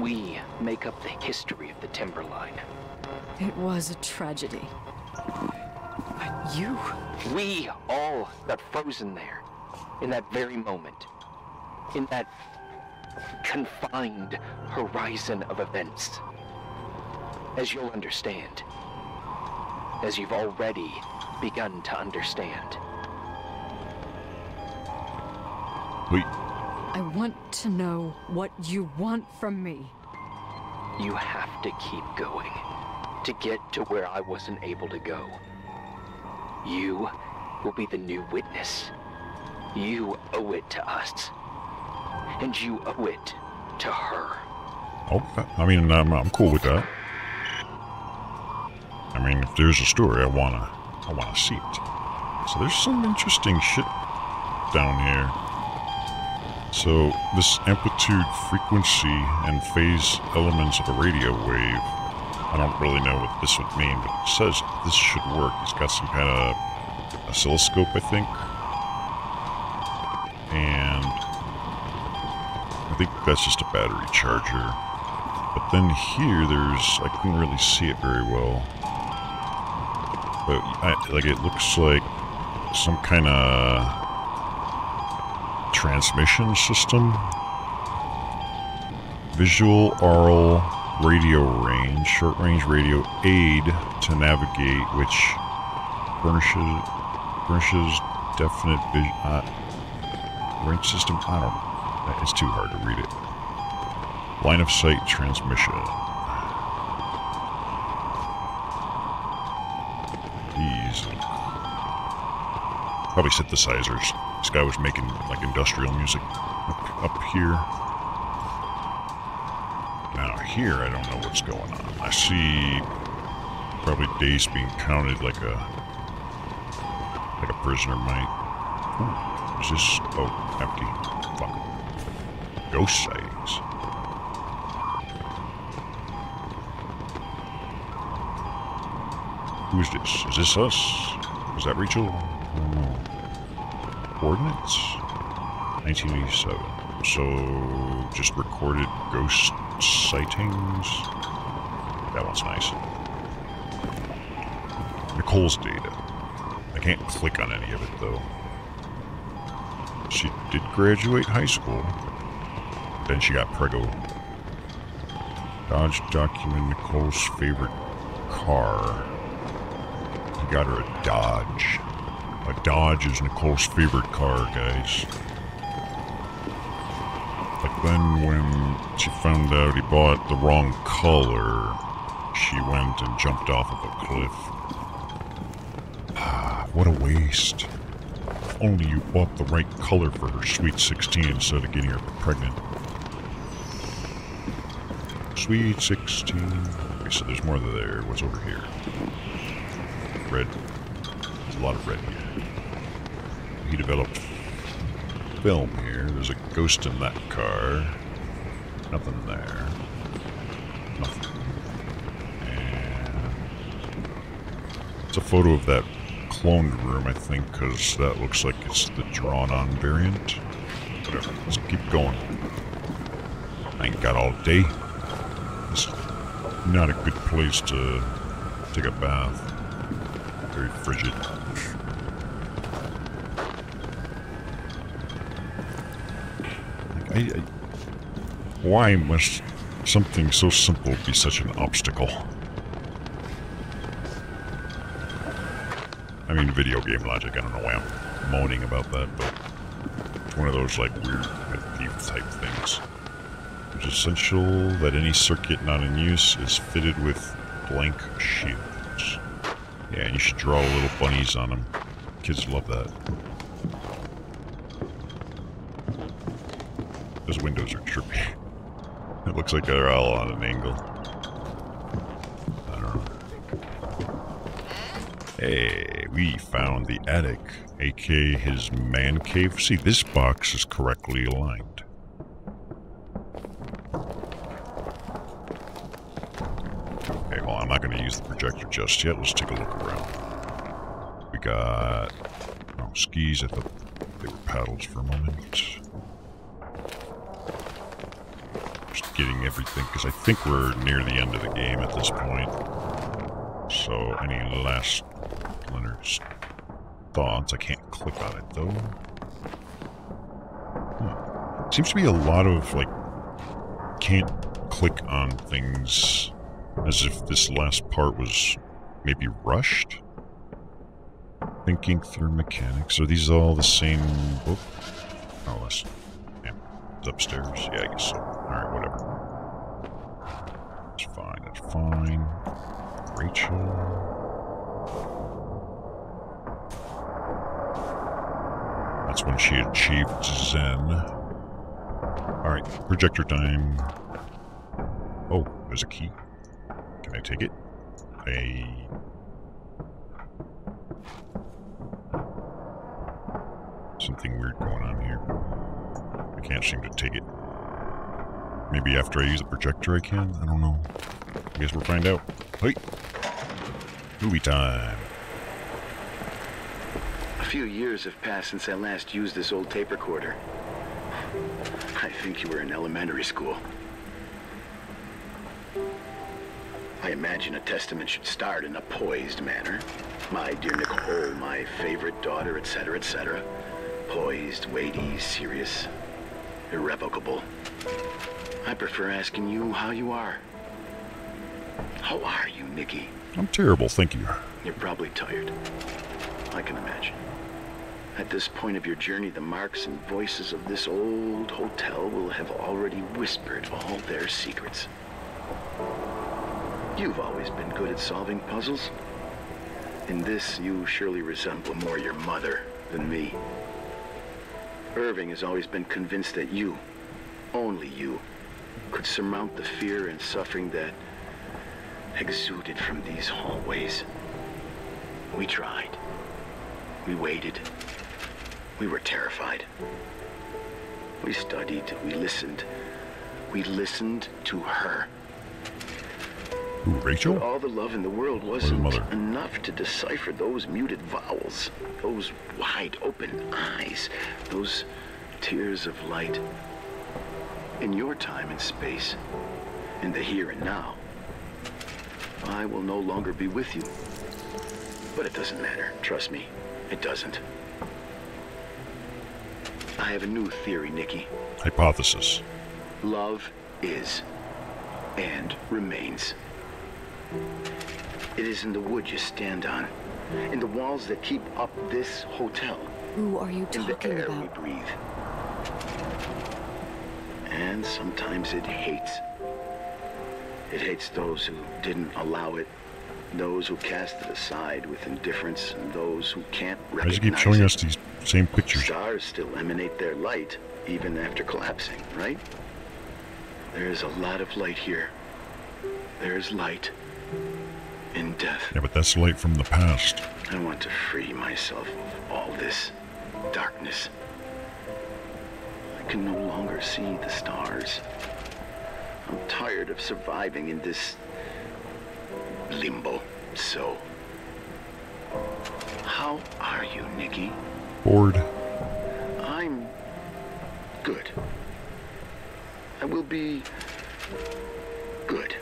We make up the history of the Timberline. It was a tragedy. But you. We all got frozen there, in that very moment. In that confined horizon of events. As you'll understand. As you've already begun to understand. Wait, I want to know what you want from me. You have to keep going to get to where I wasn't able to go. You will be the new witness. You owe it to us. And you owe it to her. okay. I mean, I'm, I'm cool with that. I mean, if there's a story, I wanna, I wanna see it. So there's some interesting shit down here. So this amplitude, frequency, and phase elements of a radio wave. I don't really know what this would mean, but it says this should work. He's got some kind of oscilloscope, I think. And I think that's just a battery charger. But then here, there's I couldn't really see it very well. But I, like it looks like some kind of transmission system. Visual aural radio range, short range radio aid to navigate, which furnishes furnishes definite vision. Uh, range system. I don't know. It's too hard to read it. Line of sight transmission. These probably synthesizers. This guy was making like industrial music up, up here. Here, I don't know what's going on. I see probably days being counted like a like a prisoner might. Ooh, is this? Oh, empty. Fuck. Ghost sightings. Who is this? Is this us? Is that Rachel? Coordinates? 1987. So, just recorded ghost sightings. That one's nice. Nicole's data. I can't click on any of it, though. She did graduate high school. Then she got prego. Dodge document Nicole's favorite car. He got her a Dodge. A Dodge is Nicole's favorite car, guys. But then when she found out he bought the wrong color, she went and jumped off of a cliff. Ah, what a waste. If only you bought the right color for her sweet 16 instead of getting her pregnant. Sweet 16. Okay, so there's more there. What's over here? Red. There's a lot of red here. He developed film here. There's a ghost in that car. Nothing there. Nothing. And it's a photo of that cloned room, I think, because that looks like it's the drawn-on variant. Whatever. Let's keep going. I ain't got all day. It's not a good place to take a bath. Very frigid. I, I, why must something so simple be such an obstacle? I mean, video game logic. I don't know why I'm moaning about that, but it's one of those like weird peeve type things. It's essential that any circuit not in use is fitted with blank shields. Yeah, you should draw little bunnies on them. Kids love that. Those windows are trippy. Looks like they're all on an angle. I don't know. Hey, we found the attic, aka his man cave. See, this box is correctly aligned. Okay, well, I'm not going to use the projector just yet. Let's take a look around. We got oh, skis. I thought they were paddles for a moment. Just getting everything, because I think we're near the end of the game at this point. So, any last Leonard's thoughts? I can't click on it, though. Hmm. Seems to be a lot of, like, can't click on things as if this last part was maybe rushed. Thinking through mechanics. Are these all the same book? Oh, that's upstairs. Yeah, I guess so. Alright, whatever. It's fine, it's fine. Rachel. That's when she achieved Zen. Alright, projector time. Oh, there's a key. Can I take it? I... Something weird going on here. Can't seem to take it. Maybe after I use the projector I can? I don't know. I guess we'll find out. Hey! Movie time. A few years have passed since I last used this old tape recorder. I think you were in elementary school. I imagine a testament should start in a poised manner. My dear Nicole, my favorite daughter, etc., etc. Poised, weighty, serious, irrevocable. I prefer asking you how you are. How are you, Nikki? I'm terrible, thank you. You're probably tired. I can imagine. At this point of your journey, the marks and voices of this old hotel will have already whispered all their secrets. You've always been good at solving puzzles. In this, you surely resemble more your mother than me. Irving has always been convinced that you, only you, could surmount the fear and suffering that exuded from these hallways. We tried. We waited. We were terrified. We studied. We listened. We listened to her. Who, Rachel? All the love in the world wasn't enough to decipher those muted vowels, those wide open eyes, those tears of light. In your time and space, in the here and now, I will no longer be with you. But it doesn't matter. Trust me, it doesn't. I have a new theory, Nikki. Hypothesis. Love is and remains. It is in the wood you stand on, in the walls that keep up this hotel, Who are you in the talking air we breathe. And sometimes it hates. It hates those who didn't allow it, those who cast it aside with indifference, and those who can't Why does recognize keep showing it. us these same pictures? Stars still emanate their light, even after collapsing, right? There is a lot of light here. There is light in death. Yeah, but that's light from the past. I want to free myself of all this darkness. I can no longer see the stars. I'm tired of surviving in this limbo. So, how are you, Nikki? Bored. I'm good. I will be good.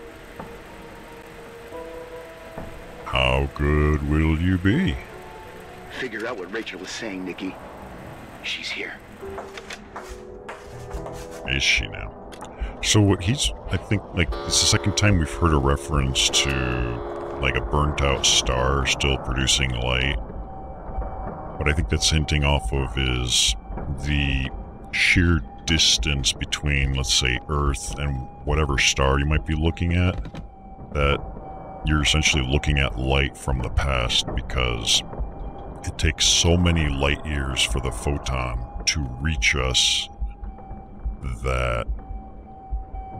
How good will you be? Figure out what Rachel was saying, Nikki. She's here. Is she now? So what he's, I think, like it's the second time we've heard a reference to like a burnt out star still producing light. What I think that's hinting off of is the sheer distance between, let's say, Earth and whatever star you might be looking at. That you're essentially looking at light from the past because it takes so many light years for the photon to reach us that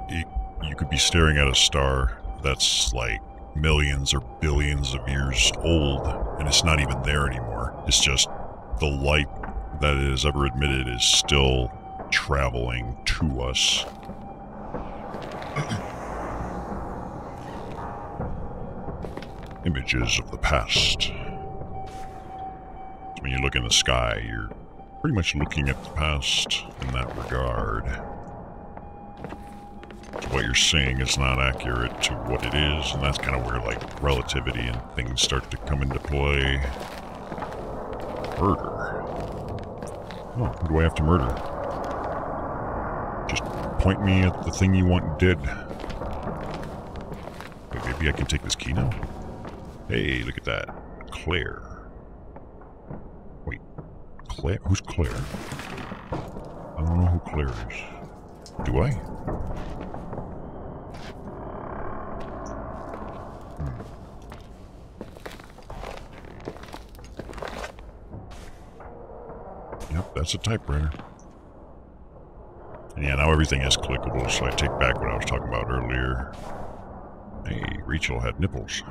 it, you could be staring at a star that's like millions or billions of years old and it's not even there anymore. It's just the light that is ever admitted is still traveling to us. Images of the past. When you look in the sky, you're pretty much looking at the past in that regard. So what you're seeing is not accurate to what it is, and that's kind of where like relativity and things start to come into play. Murder. Oh, who do I have to murder? Just point me at the thing you want dead. Maybe I can take this key now? Hey, look at that. Claire. Wait, Claire? Who's Claire? I don't know who Claire is. Do I? Hmm. Yep, that's a typewriter. And yeah, now everything is clickable, so I take back what I was talking about earlier. Hey, Rachel had nipples.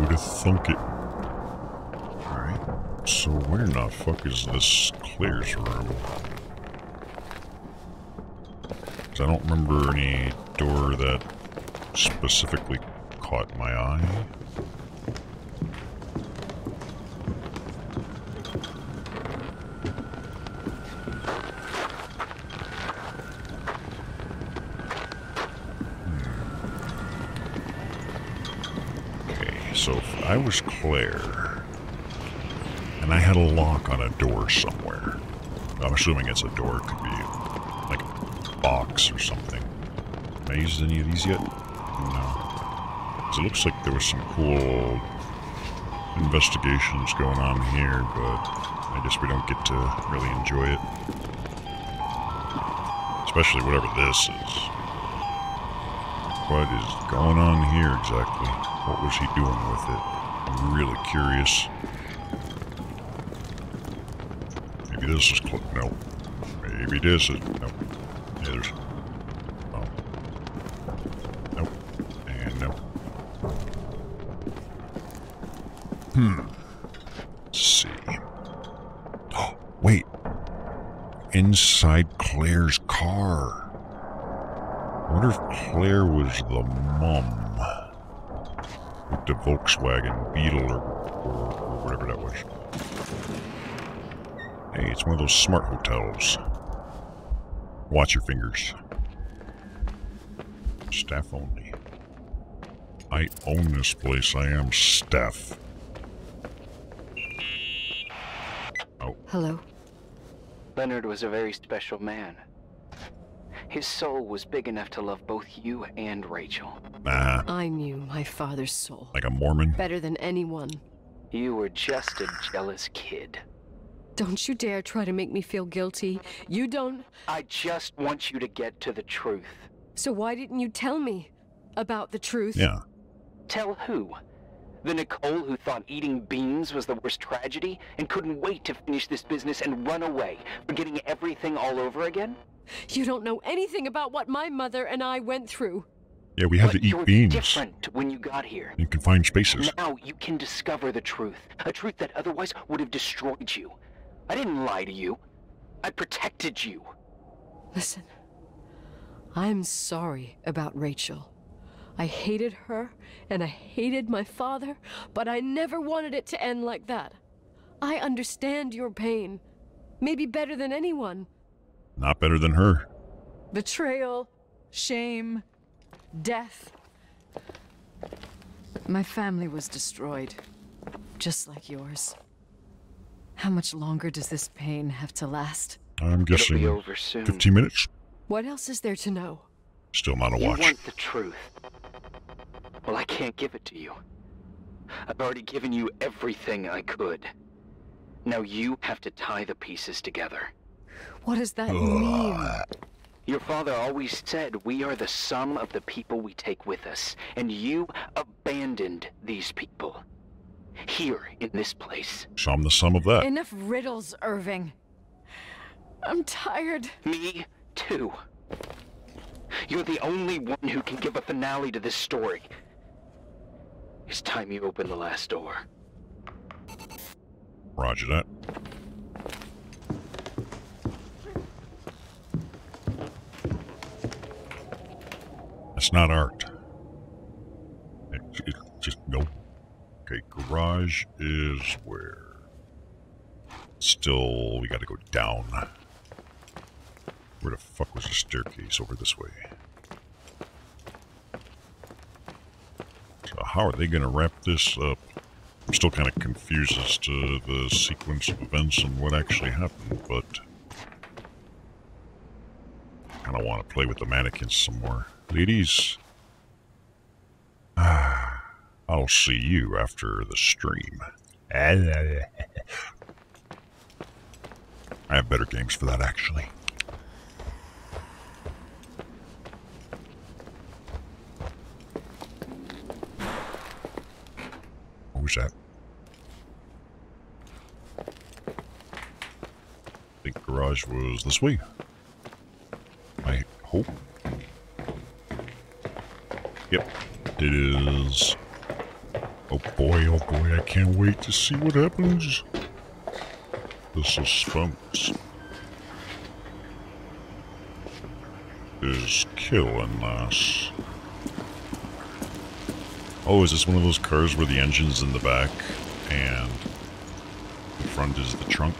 Who'd have thunk it? Alright, so where in the fuck is this Claire's room? I don't remember any door that specifically caught my eye. if I was Claire and I had a lock on a door somewhere, I'm assuming it's a door, it could be like a box or something. Can I use any of these yet? No. it looks like there was some cool investigations going on here, but I guess we don't get to really enjoy it. Especially whatever this is. What is going on here exactly? What was he doing with it? Really curious. Maybe this is cl- no. Maybe this is no. Yeah, there's oh. And no. Hmm. See. Oh, wait. Inside Claire's car. I wonder if Claire was the mum the Volkswagen Beetle or, or, or whatever that was. Hey, it's one of those smart hotels. Watch your fingers. Staff only. I own this place. I am staff. Oh. Hello? Leonard was a very special man. His soul was big enough to love both you and Rachel. Nah, I knew my father's soul. like a Mormon. Better than anyone. You were just a jealous kid. Don't you dare try to make me feel guilty. You don't. I just want you to get to the truth. So why didn't you tell me about the truth? Yeah. Tell who? The Nicole who thought eating beans was the worst tragedy and couldn't wait to finish this business and run away, forgetting everything all over again? You don't know anything about what my mother and I went through. Yeah, we had but to eat you're beans different when you got here. in confined spaces. Now you can discover the truth. A truth that otherwise would have destroyed you. I didn't lie to you. I protected you. Listen, I'm sorry about Rachel. I hated her and I hated my father, but I never wanted it to end like that. I understand your pain. Maybe better than anyone. Not better than her. Betrayal, shame, death. My family was destroyed, just like yours. How much longer does this pain have to last? I'm It'll be guessing over soon. 15 minutes. What else is there to know? Still not a watch. You watch. want the truth. Well, I can't give it to you. I've already given you everything I could. Now you have to tie the pieces together. What does that mean? Your father always said we are the sum of the people we take with us, and you abandoned these people. Here, in this place. So I'm the sum of that. Enough riddles, Irving. I'm tired. Me, too. You're the only one who can give a finale to this story. It's time you open the last door. Roger that. That's not art. It, it just no. Okay, garage is where? Still, we got to go down. Where the fuck was the staircase over this way? How are they going to wrap this up? I'm still kind of confused as to the sequence of events and what actually happened, but I kind of want to play with the mannequins some more. Ladies, I'll see you after the stream. I have better games for that, actually. What was that? I think garage was this way. I hope. Yep, it is. Oh boy, oh boy, I can't wait to see what happens. The suspense is killing us. Oh, is this one of those cars where the engine's in the back and the front is the trunk?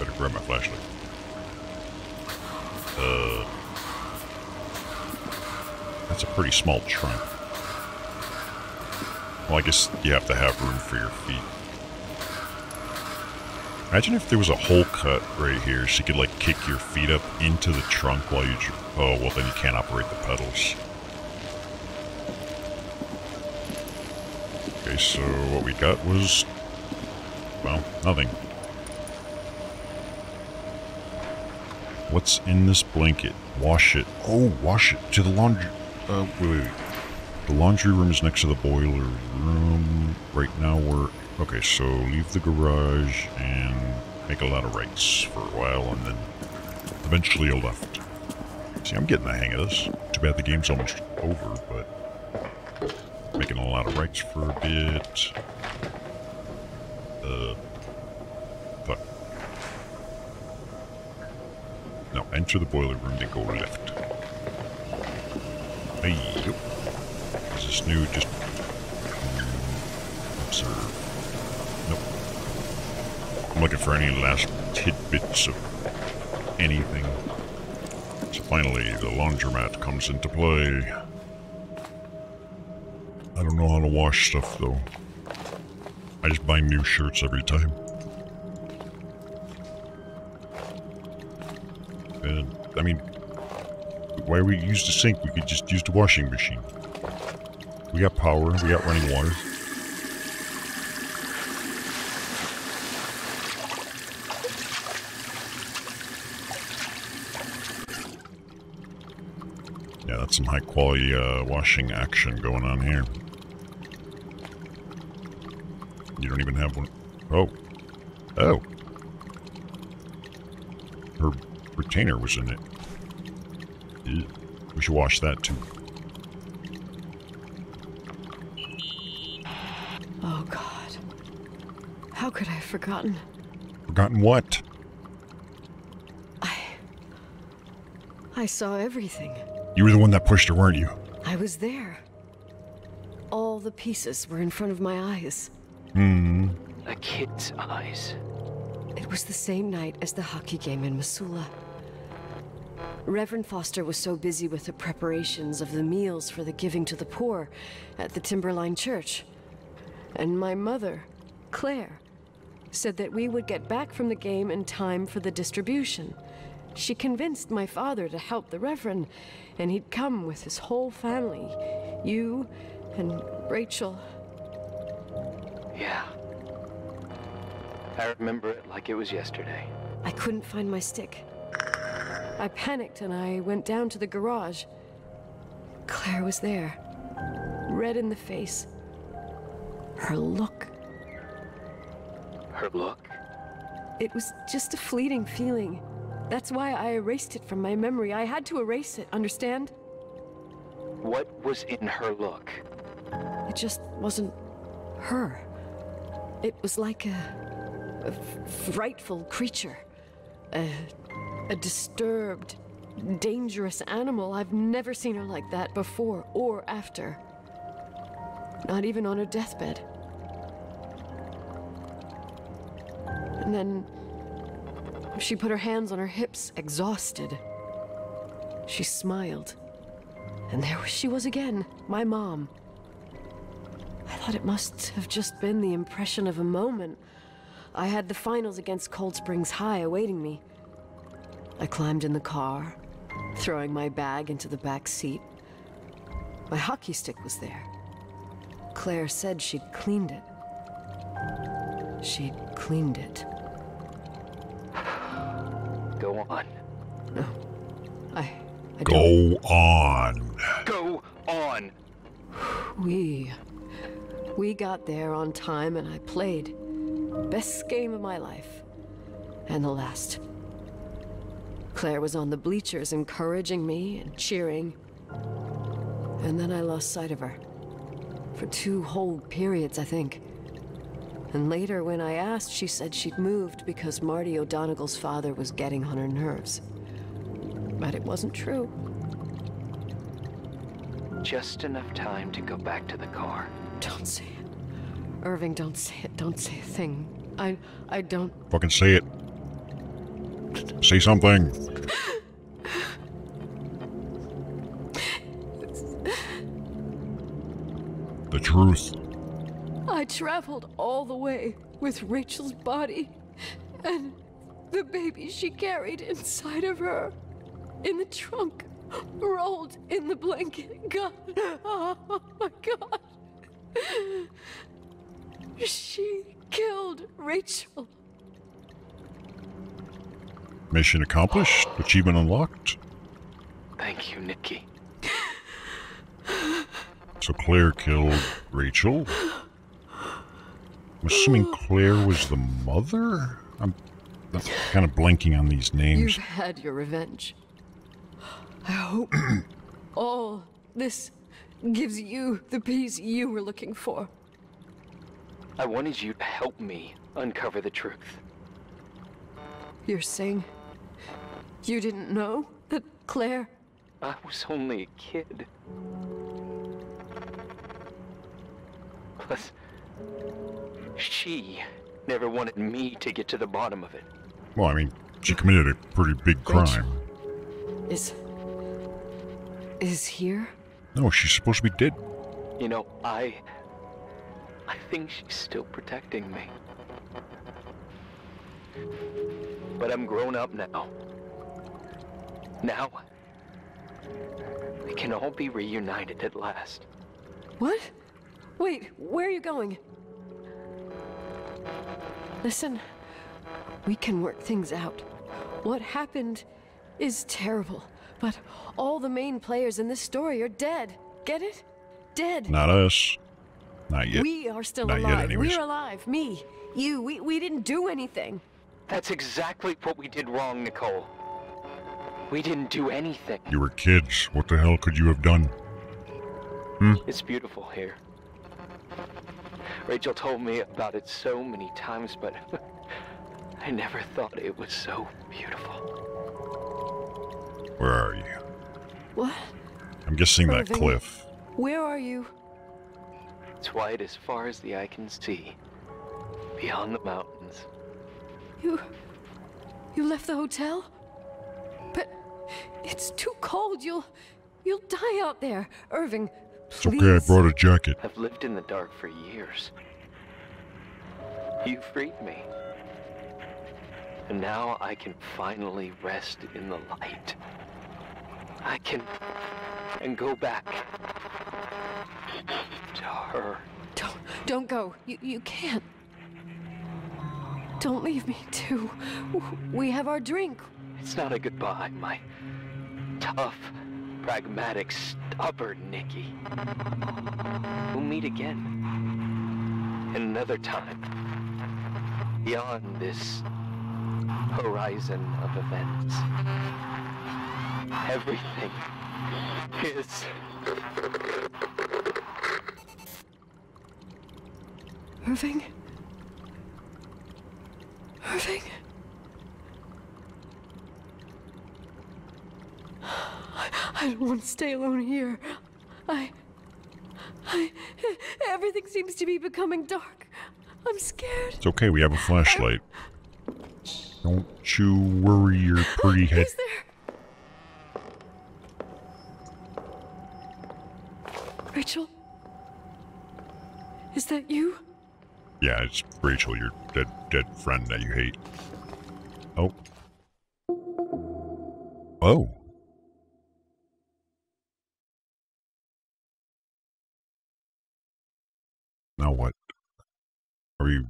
Better grab my flashlight. Uh, that's a pretty small trunk. Well, I guess you have to have room for your feet. Imagine if there was a hole cut right here, She could like kick your feet up into the trunk while you. Oh, well, then you can't operate the pedals. Okay, so what we got was. Well, nothing. What's in this blanket? Wash it. Oh, wash it to the laundry. Uh, wait, wait, wait. The laundry room is next to the boiler room. Right now we're okay. So leave the garage and make a lot of rights for a while, and then eventually a left. See, I'm getting the hang of this. Too bad the game's almost over, but making a lot of rights for a bit. Uh, fuck. No, enter the boiler room, then go left. Hey, yep. Is this new? Just mm, observe. Nope. I'm looking for any last tidbits of anything. So finally, the laundromat comes into play. I don't know how to wash stuff though. I just buy new shirts every time. And I mean, why we use the sink? We could just use the washing machine. We got power. We got running water. Some high quality uh, washing action going on here. You don't even have one. Oh. Oh. Her retainer was in it. Ew. We should wash that too. Oh, God. How could I have forgotten? Forgotten what? I. I saw everything. You were the one that pushed her, weren't you? I was there. All the pieces were in front of my eyes. Hmm. A kid's eyes. It was the same night as the hockey game in Missoula. Reverend Foster was so busy with the preparations of the meals for the giving to the poor at the Timberline Church. And my mother, Claire, said that we would get back from the game in time for the distribution. She convinced my father to help the Reverend, and he'd come with his whole family. You and Rachel. Yeah. I remember it like it was yesterday. I couldn't find my stick. I panicked and I went down to the garage. Claire was there, red in the face. Her look, Her look. it was just a fleeting feeling. That's why I erased it from my memory. I had to erase it, understand? What was in her look? It just wasn't her. It was like a frightful creature. A, a disturbed, dangerous animal. I've never seen her like that before or after. Not even on her deathbed. And then she put her hands on her hips, exhausted. She smiled. And there she was again, my mom. I thought it must have just been the impression of a moment. I had the finals against Cold Springs High awaiting me. I climbed in the car, throwing my bag into the back seat. My hockey stick was there. Claire said she'd cleaned it. She'd cleaned it. Go on. I. I don't. Go on. Go on! We. We got there on time and I played. Best game of my life. And the last. Claire was on the bleachers encouraging me and cheering. And then I lost sight of her. For two whole periods, I think. And later, when I asked, she said she'd moved because Marty O'Donegal's father was getting on her nerves. But it wasn't true. Just enough time to go back to the car. Don't say it. Irving, don't say it. Don't say a thing. I I don't Fucking say it. Say something. The truth. I traveled all the way with Rachel's body and the baby she carried inside of her in the trunk, rolled in the blanket. God, oh my God. She killed Rachel. Mission accomplished. Achievement unlocked. Thank you, Nikki. So Claire killed Rachel. I'm assuming Claire was the mother? I'm, I'm kind of blanking on these names. You've had your revenge. I hope all this gives you the peace you were looking for. I wanted you to help me uncover the truth. You're saying you didn't know that Claire. I was only a kid. Plus, she never wanted me to get to the bottom of it. Well, I mean, she committed a pretty big crime. Is. is here? No, she's supposed to be dead. You know, I. I think she's still protecting me. But I'm grown up now. Now, we can all be reunited at last. What? Wait, where are you going? Listen, we can work things out. What happened is terrible, but all the main players in this story are dead. Get it? Dead. Not us. Not yet. We are still Not yet, alive. anyways. We're alive. Me, you, we, we didn't do anything. That's exactly what we did wrong, Nicole. We didn't do anything. You were kids. What the hell could you have done? Hmm? It's beautiful here. Rachel told me about it so many times, but I never thought it was so beautiful. Where are you? What? I'm guessing that cliff. Where are you? It's wide as far as the eye can see, beyond the mountains. You. You left the hotel? But it's too cold. You'll. You'll die out there. Irving, It's please. okay, I brought a jacket. I've lived in the dark for years. You freed me. And now I can finally rest in the light. I can. and go back. to her. Don't, don't go. You, you can't. Don't leave me, too. We have our drink. It's not a goodbye, my tough, pragmatic, stubborn Nikki. We'll meet again. Another time. Beyond this horizon of events. Everything is. Irving? I, I don't want to stay alone here. I. I. Everything seems to be becoming dark. I'm scared. It's okay, we have a flashlight. Don't you worry your pretty head. Is there. Rachel? Is that you? Yeah, it's Rachel, your dead dead friend that you hate. Oh. Oh. Now what? Are you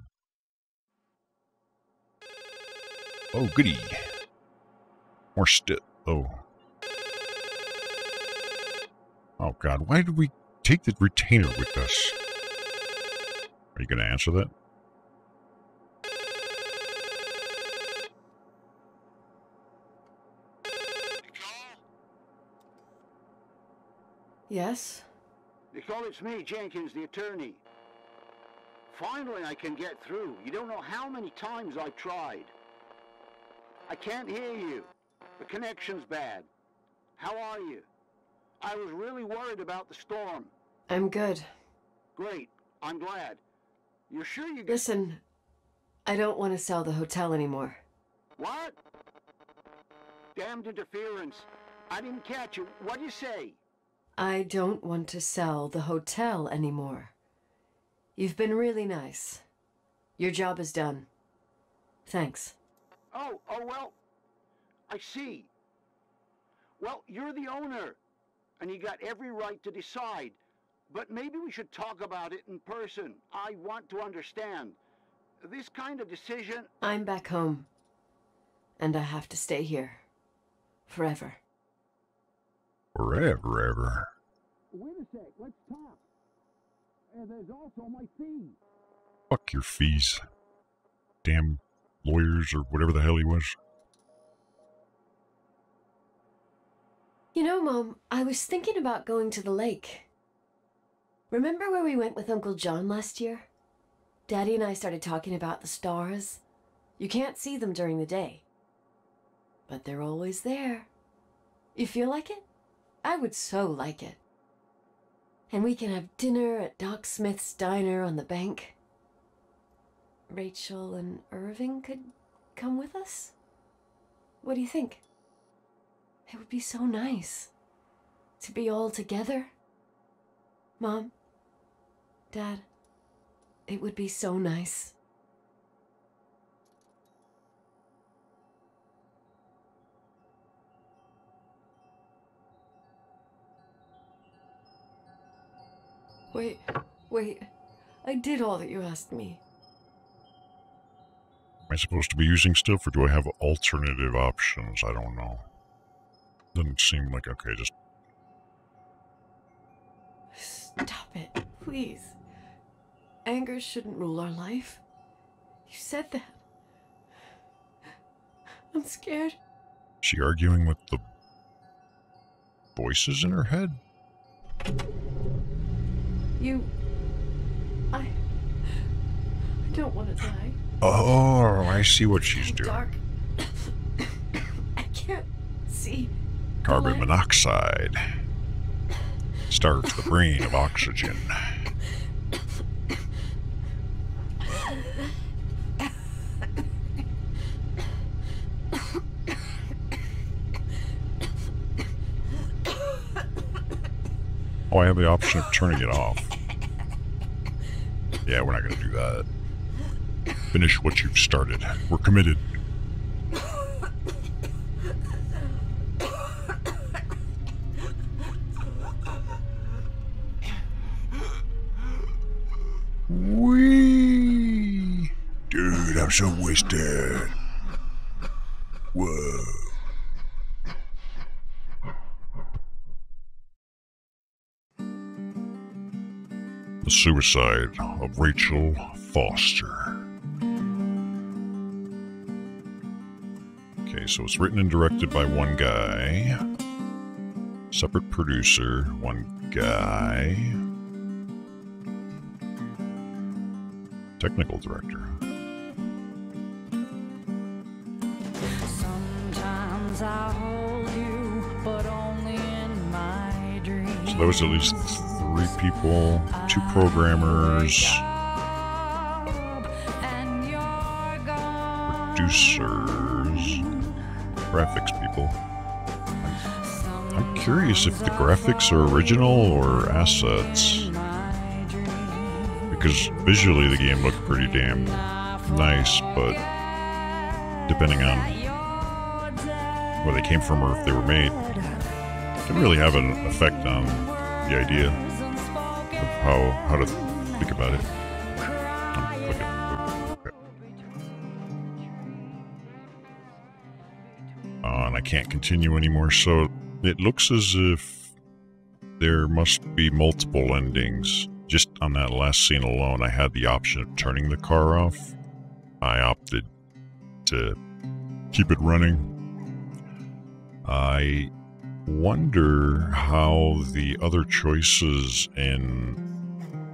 Oh goody. More still oh. Oh god, why did we take the retainer with us? Are you gonna answer that? Yes? Nicole, it's me, Jenkins, the attorney. Finally, I can get through. You don't know how many times I've tried. I can't hear you. The connection's bad. How are you? I was really worried about the storm. I'm good. Great. I'm glad. You're sure you. Listen, I don't want to sell the hotel anymore. What? Damned interference. I didn't catch you. What'd you say? I don't want to sell the hotel anymore. You've been really nice. Your job is done. Thanks. Oh, oh, well, I see. Well, you're the owner, and you got every right to decide. But maybe we should talk about it in person. I want to understand. This kind of decision... I'm back home. And I have to stay here. Forever. Forever, ever. Wait a sec, let's talk. And there's also my fee. Fuck your fees. Damn lawyers or whatever the hell he was. You know, Mom, I was thinking about going to the lake. Remember where we went with Uncle John last year? Daddy and I started talking about the stars. You can't see them during the day. But they're always there. You feel like it? I would so like it. And we can have dinner at Doc Smith's diner on the bank. Rachel and Irving could come with us? What do you think? It would be so nice to be all together. Mom, Dad, it would be so nice. Wait, wait. I did all that you asked me. Am I supposed to be using stuff or do I have alternative options? I don't know. Doesn't seem like okay, just Stop it, please. Anger shouldn't rule our life. You said that. I'm scared. she arguing with the voices in her head? You. I. I don't want to die. Oh, I see what she's doing. Dark. I can't see. Carbon Color. monoxide starves the brain of oxygen. Oh, I have the option of turning it off. Yeah, we're not going to do that. Finish what you've started. We're committed. Wee! Dude, I'm so wasted. Whoa. Suicide of Rachel Foster. Okay, so it's written and directed by one guy. Separate producer, one guy. Technical director. Sometimes I hold you, but only in my dreams. So there was at least three people, two programmers, producers, graphics people. I'm curious if the graphics are original or assets. Because visually the game looked pretty damn nice, but depending on where they came from or if they were made, didn't really have an effect on the idea how how to think about it. Uh, and I can't continue anymore, so it looks as if there must be multiple endings. Just on that last scene alone, I had the option of turning the car off. I opted to keep it running. I wonder how the other choices in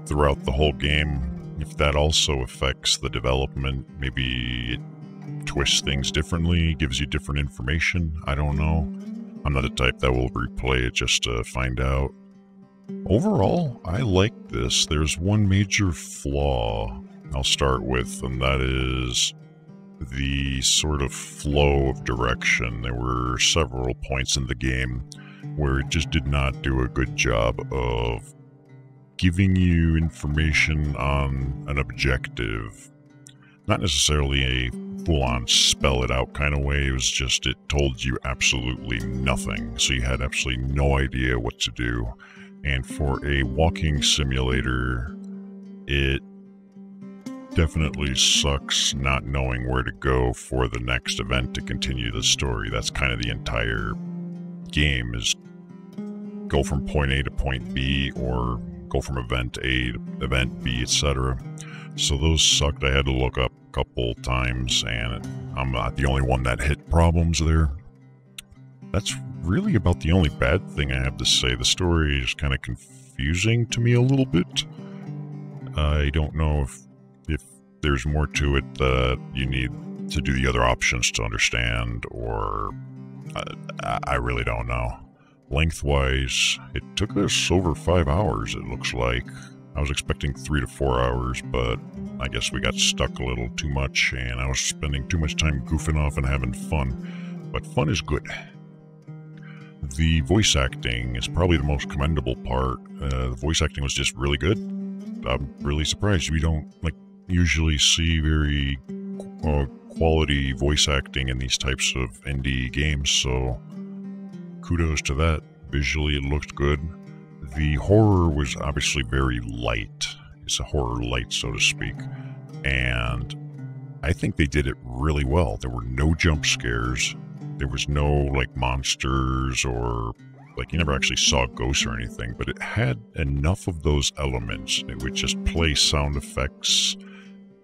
throughout the whole game, if that also affects the development. Maybe it twists things differently, gives you different information. I don't know. I'm not a type that will replay it just to find out. Overall, I like this. There's one major flaw I'll start with, and that is the sort of flow of direction. There were several points in the game where it just did not do a good job of giving you information on an objective. Not necessarily a full on spell it out kind of way, it was just it told you absolutely nothing. So you had absolutely no idea what to do. And for a walking simulator, it definitely sucks not knowing where to go for the next event to continue the story. That's kind of the entire game is go from point A to point B or go from event A to event B, etc. So those sucked. I had to look up a couple times and I'm not the only one that hit problems there. That's really about the only bad thing I have to say. The story is kind of confusing to me a little bit. I don't know if if there's more to it that you need to do the other options to understand, or uh, I, I really don't know. Lengthwise, it took us over five hours. It looks like I was expecting three to four hours, but I guess we got stuck a little too much, and I was spending too much time goofing off and having fun. But fun is good. The voice acting is probably the most commendable part. Uh, the voice acting was just really good. I'm really surprised. We don't like usually see very uh, quality voice acting in these types of indie games, so kudos to that. Visually, it looked good. The horror was obviously very light. It's a horror light, so to speak. And I think they did it really well. There were no jump scares. There was no like monsters or like you never actually saw ghosts or anything, but it had enough of those elements. It would just play sound effects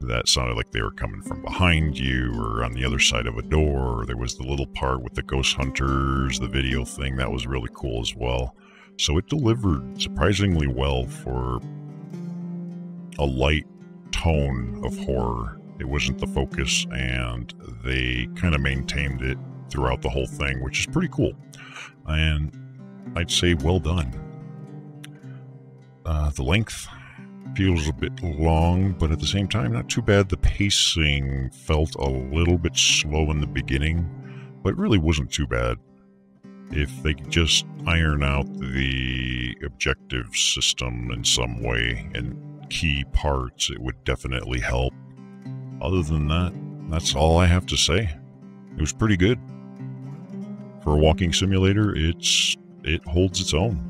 that sounded like they were coming from behind you or on the other side of a door. There was the little part with the ghost hunters, the video thing that was really cool as well. So it delivered surprisingly well for a light tone of horror. It wasn't the focus, and they kind of maintained it throughout the whole thing, which is pretty cool. And I'd say well done. Uh, the length feels a bit long, but at the same time, not too bad. The pacing felt a little bit slow in the beginning, but really wasn't too bad. If they could just iron out the objective system in some way and key parts, it would definitely help. Other than that, that's all I have to say. It was pretty good. For a walking simulator, it's it holds its own.